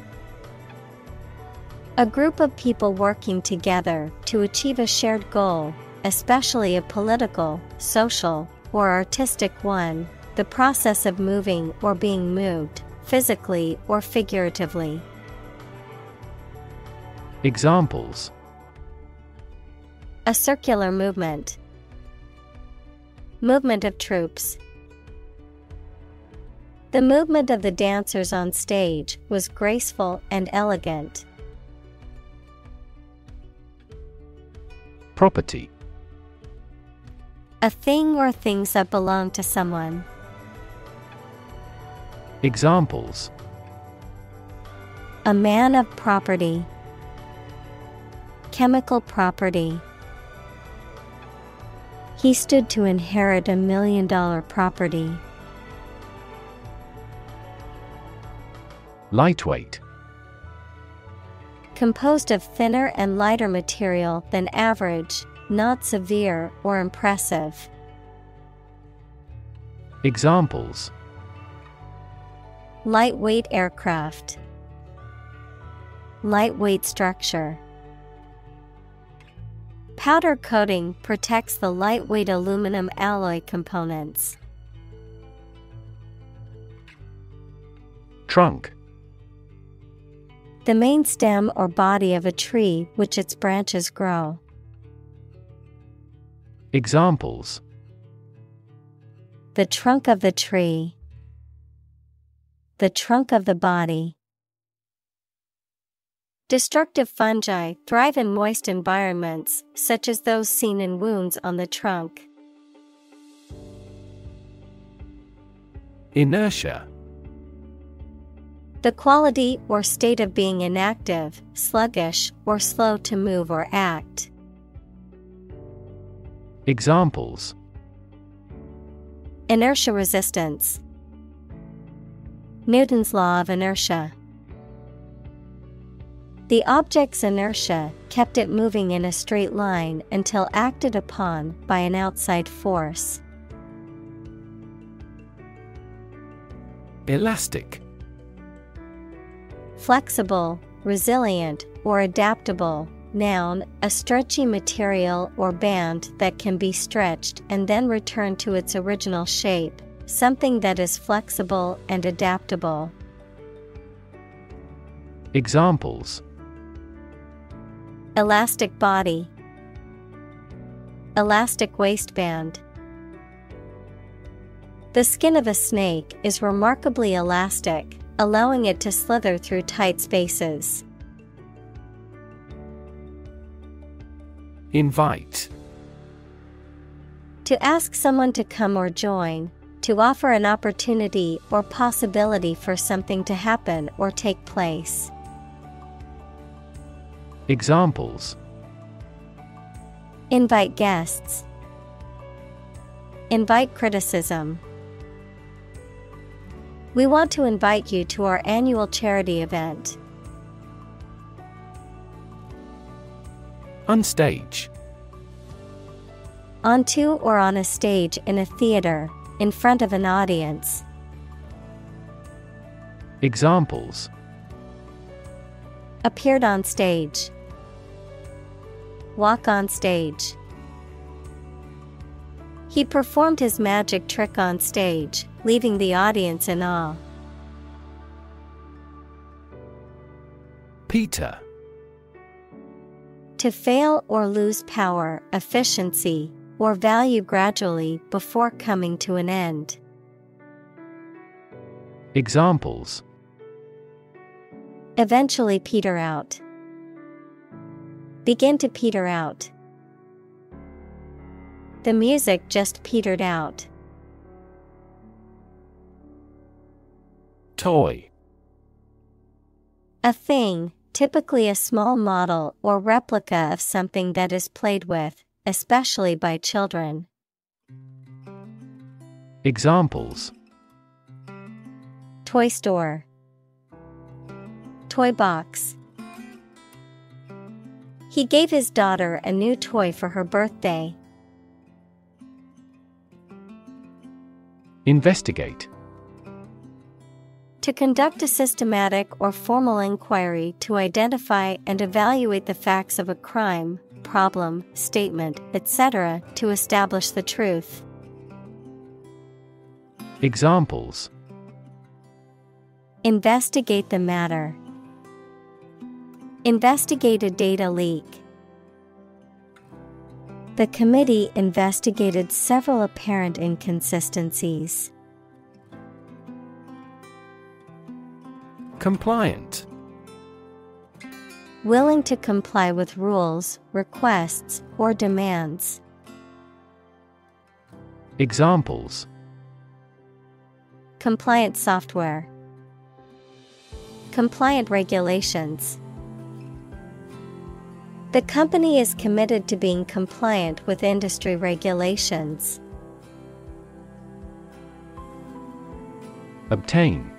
A group of people working together to achieve a shared goal, especially a political, social, or artistic one, the process of moving or being moved, physically or figuratively. Examples A circular movement. Movement of troops. The movement of the dancers on stage was graceful and elegant. Property A thing or things that belong to someone. Examples A man of property. He stood to inherit a million dollar property. Lightweight. Composed of thinner and lighter material than average, not severe or impressive. Examples Lightweight aircraft, Lightweight structure. Powder coating protects the lightweight aluminum alloy components. Trunk. The main stem or body of a tree which its branches grow. Examples The trunk of the tree. The trunk of the body. Destructive fungi thrive in moist environments, such as those seen in wounds on the trunk. Inertia. The quality or state of being inactive, sluggish, or slow to move or act. Examples Inertia resistance. Newton's law of inertia. The object's inertia kept it moving in a straight line until acted upon by an outside force. Elastic. Flexible, resilient, or adaptable. Noun, a stretchy material or band that can be stretched and then returned to its original shape, something that is flexible and adaptable. Examples Elastic body, Elastic waistband. The skin of a snake is remarkably elastic, allowing it to slither through tight spaces. Invite. To ask someone to come or join, to offer an opportunity or possibility for something to happen or take place. Examples Invite guests. Invite criticism. We want to invite you to our annual charity event. Unstage. Onto or on a stage in a theater, in front of an audience. Examples Appeared on stage. Walk on stage. He performed his magic trick on stage, leaving the audience in awe. Peter. To fail or lose power, efficiency, or value gradually before coming to an end. Examples Eventually peter out. Begin to peter out. The music just petered out. Toy. A thing, typically a small model or replica of something that is played with, especially by children. Examples Toy store, Toy box. He gave his daughter a new toy for her birthday. Investigate. To conduct a systematic or formal inquiry to identify and evaluate the facts of a crime, problem, statement, etc., to establish the truth. Examples Investigate the matter. Investigate a data leak. The committee investigated several apparent inconsistencies. Compliant. Willing to comply with rules, requests, or demands. Examples Compliant software. Compliant regulations. The company is committed to being compliant with industry regulations. Obtain.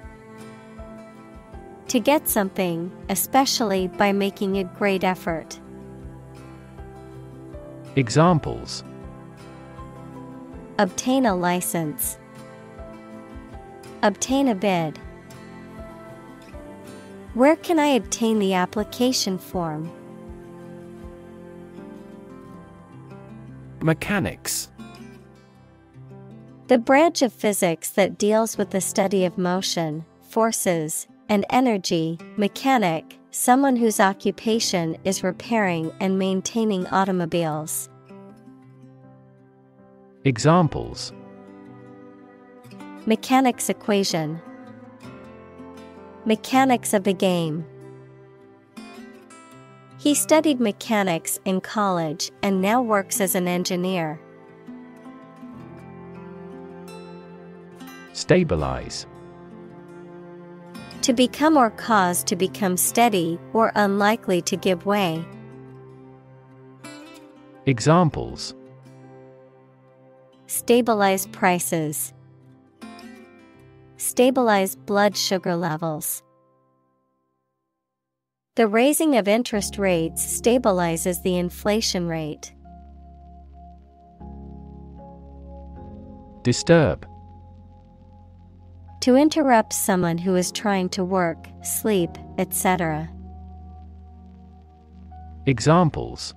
To get something, especially by making a great effort. Examples Obtain a license. Obtain a bid. Where can I obtain the application form? Mechanics The branch of physics that deals with the study of motion, forces, and energy, mechanic, someone whose occupation is repairing and maintaining automobiles. Examples Mechanics equation, Mechanics of the game. He studied mechanics in college and now works as an engineer. Stabilize. To become or cause to become steady or unlikely to give way. Examples Stabilize prices. Stabilize blood sugar levels. The raising of interest rates stabilizes the inflation rate. Disturb. To interrupt someone who is trying to work, sleep, etc. Examples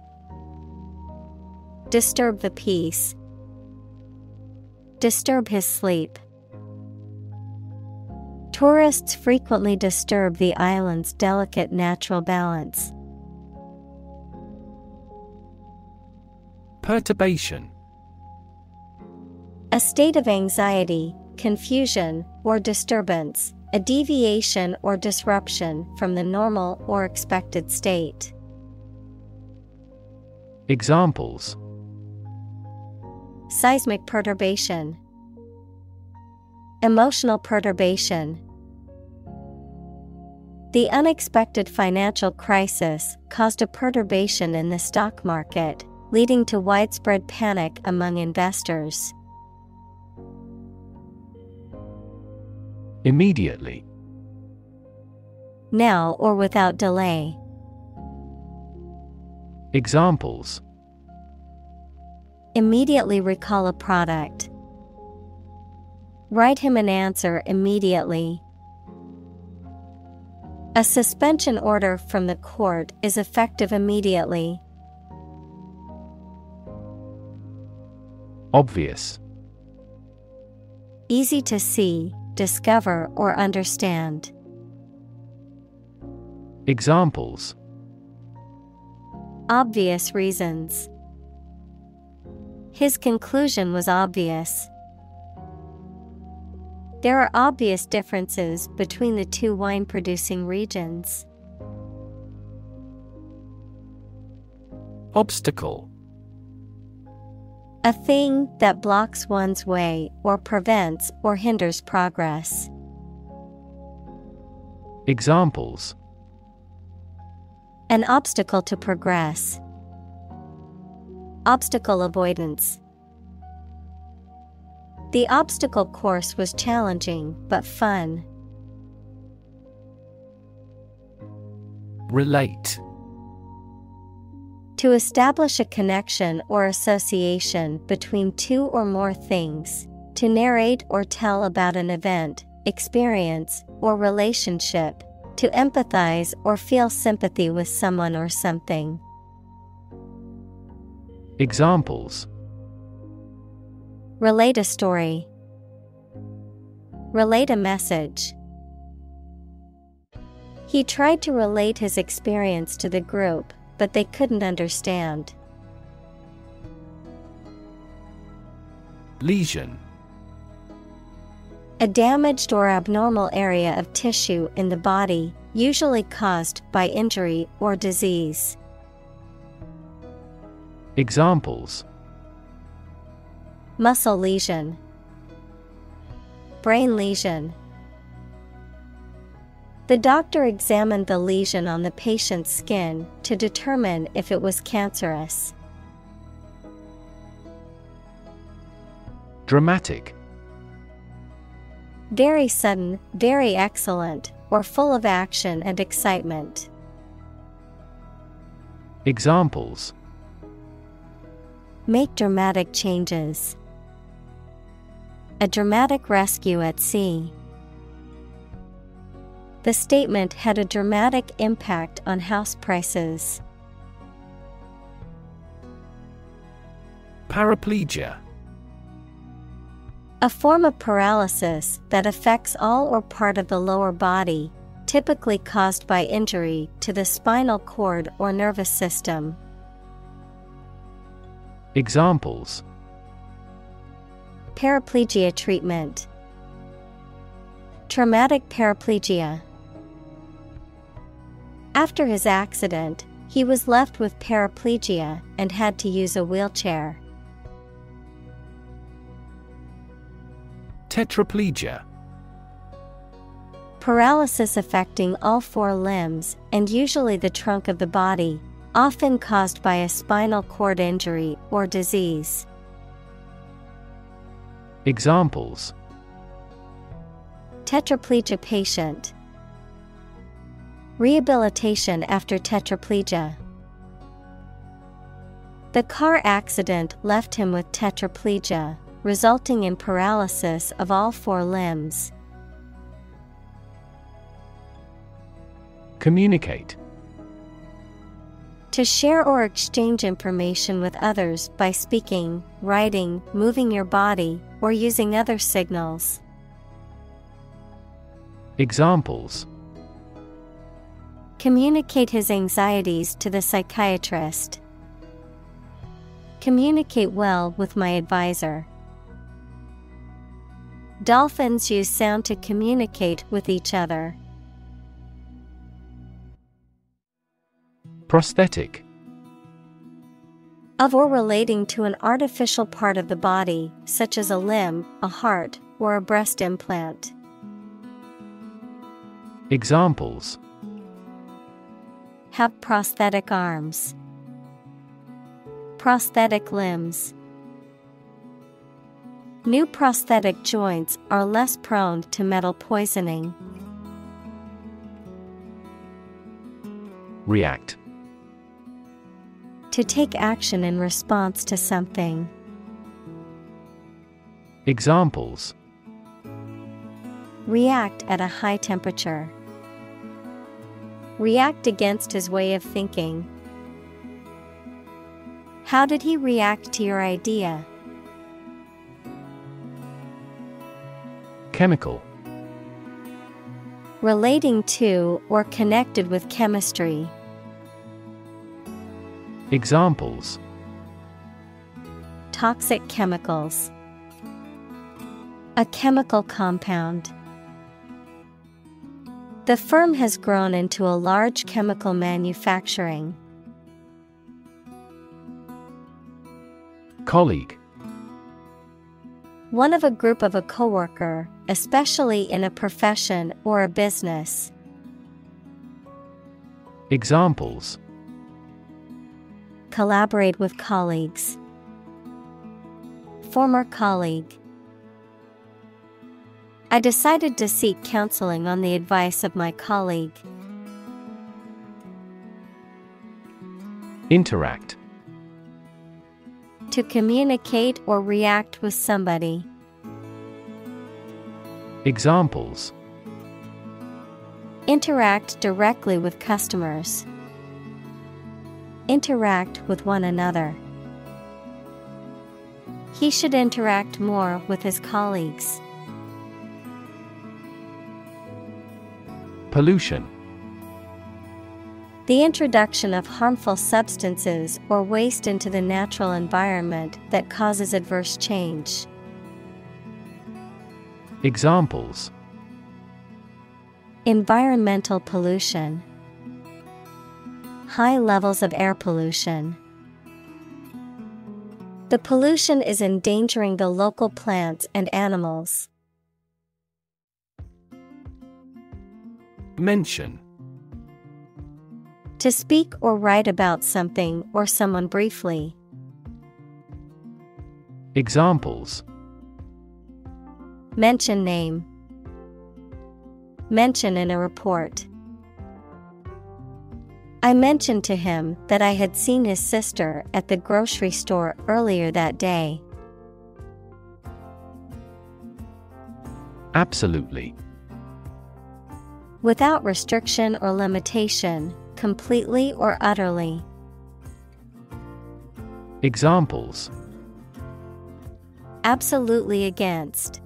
Disturb the peace. Disturb his sleep. Tourists frequently disturb the island's delicate natural balance. Perturbation. A state of anxiety, confusion, or disturbance, a deviation or disruption from the normal or expected state. Examples Seismic perturbation, Emotional perturbation. The unexpected financial crisis caused a perturbation in the stock market, leading to widespread panic among investors. Immediately. Now or without delay. Examples Immediately recall a product. Write him an answer immediately. A suspension order from the court is effective immediately. Obvious. Easy to see, discover, or understand. Examples Obvious reasons. His conclusion was obvious. There are obvious differences between the two wine producing regions. Obstacle. A thing that blocks one's way or prevents or hinders progress. Examples An obstacle to progress. Obstacle avoidance. The obstacle course was challenging but fun. Relate. To establish a connection or association between two or more things, to narrate or tell about an event, experience, or relationship, to empathize or feel sympathy with someone or something. Examples Relate a story. Relate a message. He tried to relate his experience to the group, but they couldn't understand. Lesion. A damaged or abnormal area of tissue in the body, usually caused by injury or disease. Examples Muscle lesion, Brain lesion. The doctor examined the lesion on the patient's skin to determine if it was cancerous. Dramatic Very sudden, very excellent, or full of action and excitement. Examples Make dramatic changes. A dramatic rescue at sea. The statement had a dramatic impact on house prices. Paraplegia A form of paralysis that affects all or part of the lower body, typically caused by injury to the spinal cord or nervous system. Examples Paraplegia treatment, Traumatic paraplegia. After his accident, he was left with paraplegia and had to use a wheelchair. Tetraplegia Paralysis affecting all four limbs and usually the trunk of the body, often caused by a spinal cord injury or disease. Examples Tetraplegia patient. Rehabilitation after tetraplegia. The car accident left him with tetraplegia, resulting in paralysis of all four limbs. Communicate To share or exchange information with others by speaking, writing, moving your body, or using other signals. Examples Communicate his anxieties to the psychiatrist. Communicate well with my advisor. Dolphins use sound to communicate with each other. Prosthetic Of or relating to an artificial part of the body, such as a limb, a heart, or a breast implant. Examples Have prosthetic arms, prosthetic limbs. New prosthetic joints are less prone to metal poisoning. React To take action in response to something. Examples React at a high temperature. React against his way of thinking. How did he react to your idea? Chemical Relating to or connected with chemistry. Examples Toxic chemicals. A chemical compound. The firm has grown into a large chemical manufacturing. Colleague One of a group of a coworker, especially in a profession or a business. Examples Collaborate with colleagues. Former colleague. I decided to seek counseling on the advice of my colleague. Interact To communicate or react with somebody. Examples Interact directly with customers. Interact with one another. He should interact more with his colleagues. Pollution The introduction of harmful substances or waste into the natural environment that causes adverse change. Examples Environmental pollution, High levels of air pollution. The pollution is endangering the local plants and animals. Mention To speak or write about something or someone briefly. Examples Mention name. Mention in a report. I mentioned to him that I had seen his sister at the grocery store earlier that day. Absolutely. Without restriction or limitation, completely or utterly. Examples Absolutely against.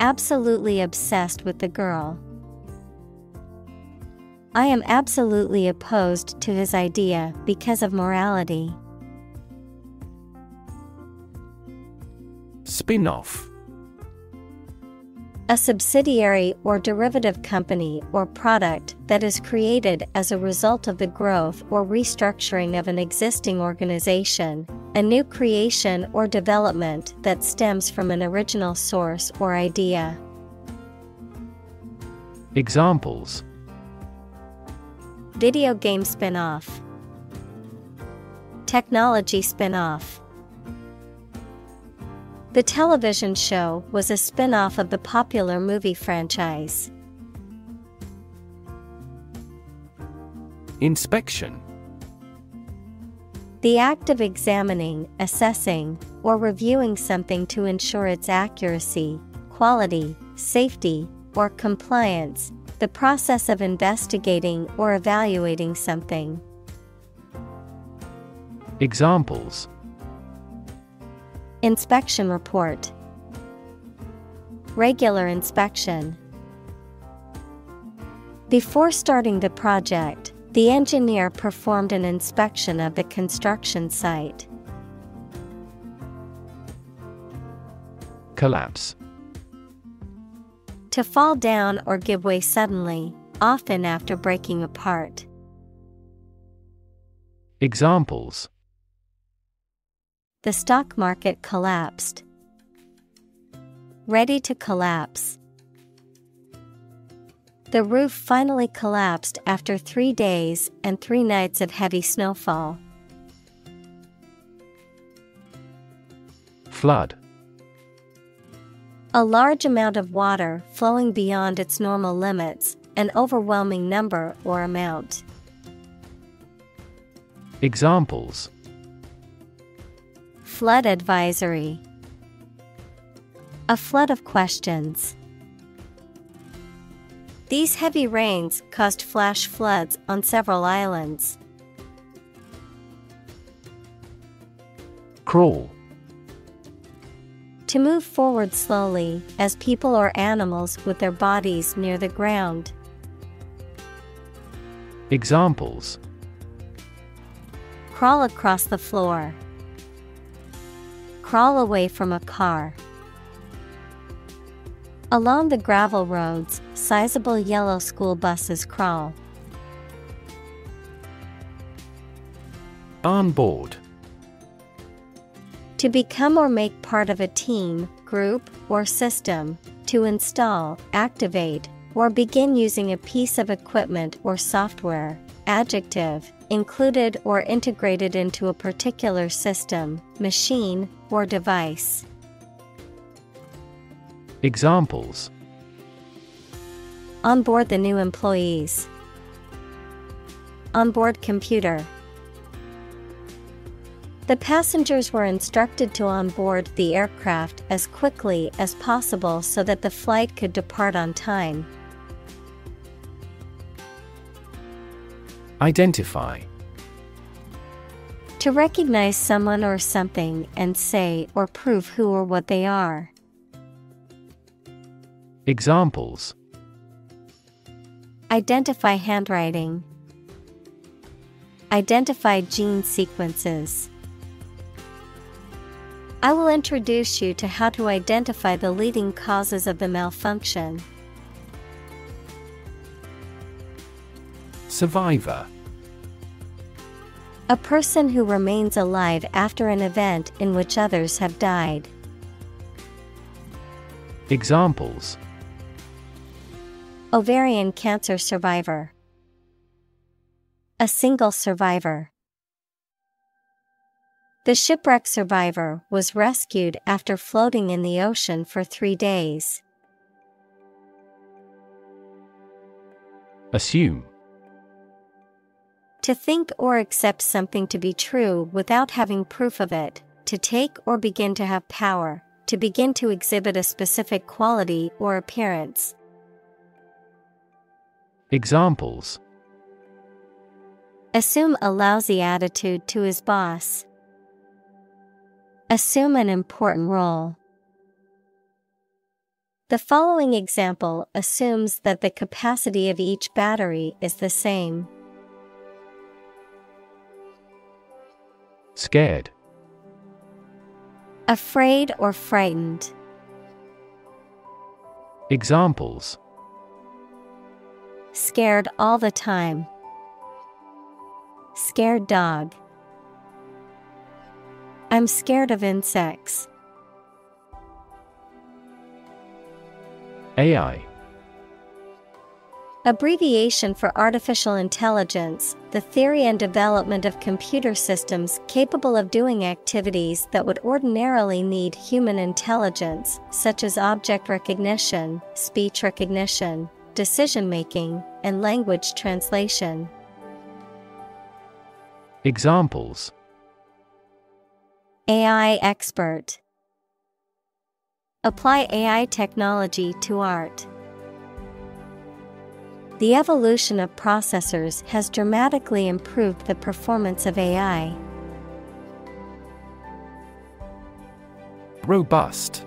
Absolutely obsessed with the girl. I am absolutely opposed to his idea because of morality. Spin off A subsidiary or derivative company or product that is created as a result of the growth or restructuring of an existing organization, a new creation or development that stems from an original source or idea. Examples Video game spin off, Technology spin off. The television show was a spin off of the popular movie franchise. Inspection The act of examining, assessing, or reviewing something to ensure its accuracy, quality, safety, or compliance, the process of investigating or evaluating something. Examples Inspection report, Regular inspection. Before starting the project, the engineer performed an inspection of the construction site. Collapse To fall down or give way suddenly, often after breaking apart. Examples The stock market collapsed. Ready to collapse. The roof finally collapsed after three days and three nights of heavy snowfall. Flood A large amount of water flowing beyond its normal limits, an overwhelming number or amount. Examples Flood advisory. A flood of questions. These heavy rains caused flash floods on several islands. Crawl To move forward slowly, as people or animals with their bodies near the ground. Examples Crawl across the floor. Crawl away from a car. Along the gravel roads, sizable yellow school buses crawl. On board To become or make part of a team, group, or system, to install, activate, or begin using a piece of equipment or software. Adjective, included or integrated into a particular system, machine, or device. Examples On board the new employees. On board computer. The passengers were instructed to onboard the aircraft as quickly as possible so that the flight could depart on time. Identify To recognize someone or something and say or prove who or what they are. Examples Identify handwriting. Identify gene sequences. I will introduce you to how to identify the leading causes of the malfunction. Survivor A person who remains alive after an event in which others have died. Examples Ovarian cancer survivor. A single survivor. The shipwreck survivor was rescued after floating in the ocean for three days. Assume. To think or accept something to be true without having proof of it, to take or begin to have power, to begin to exhibit a specific quality or appearance. Examples Assume a lousy attitude to his boss. Assume an important role. The following example assumes that the capacity of each battery is the same. Scared. Afraid or frightened. Examples Scared all the time. Scared dog. I'm scared of insects. AI Abbreviation for Artificial Intelligence, the theory and development of computer systems capable of doing activities that would ordinarily need human intelligence, such as object recognition, speech recognition, decision making, and language translation. Examples AI expert Apply AI technology to art. The evolution of processors has dramatically improved the performance of AI. Robust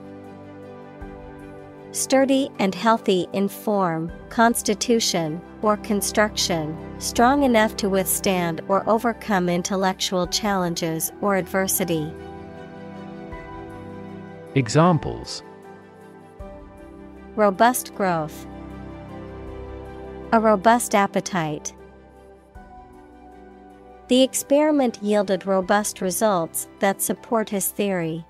Sturdy and healthy in form, constitution, or construction, strong enough to withstand or overcome intellectual challenges or adversity. Examples Robust growth. A robust appetite. The experiment yielded robust results that support his theory.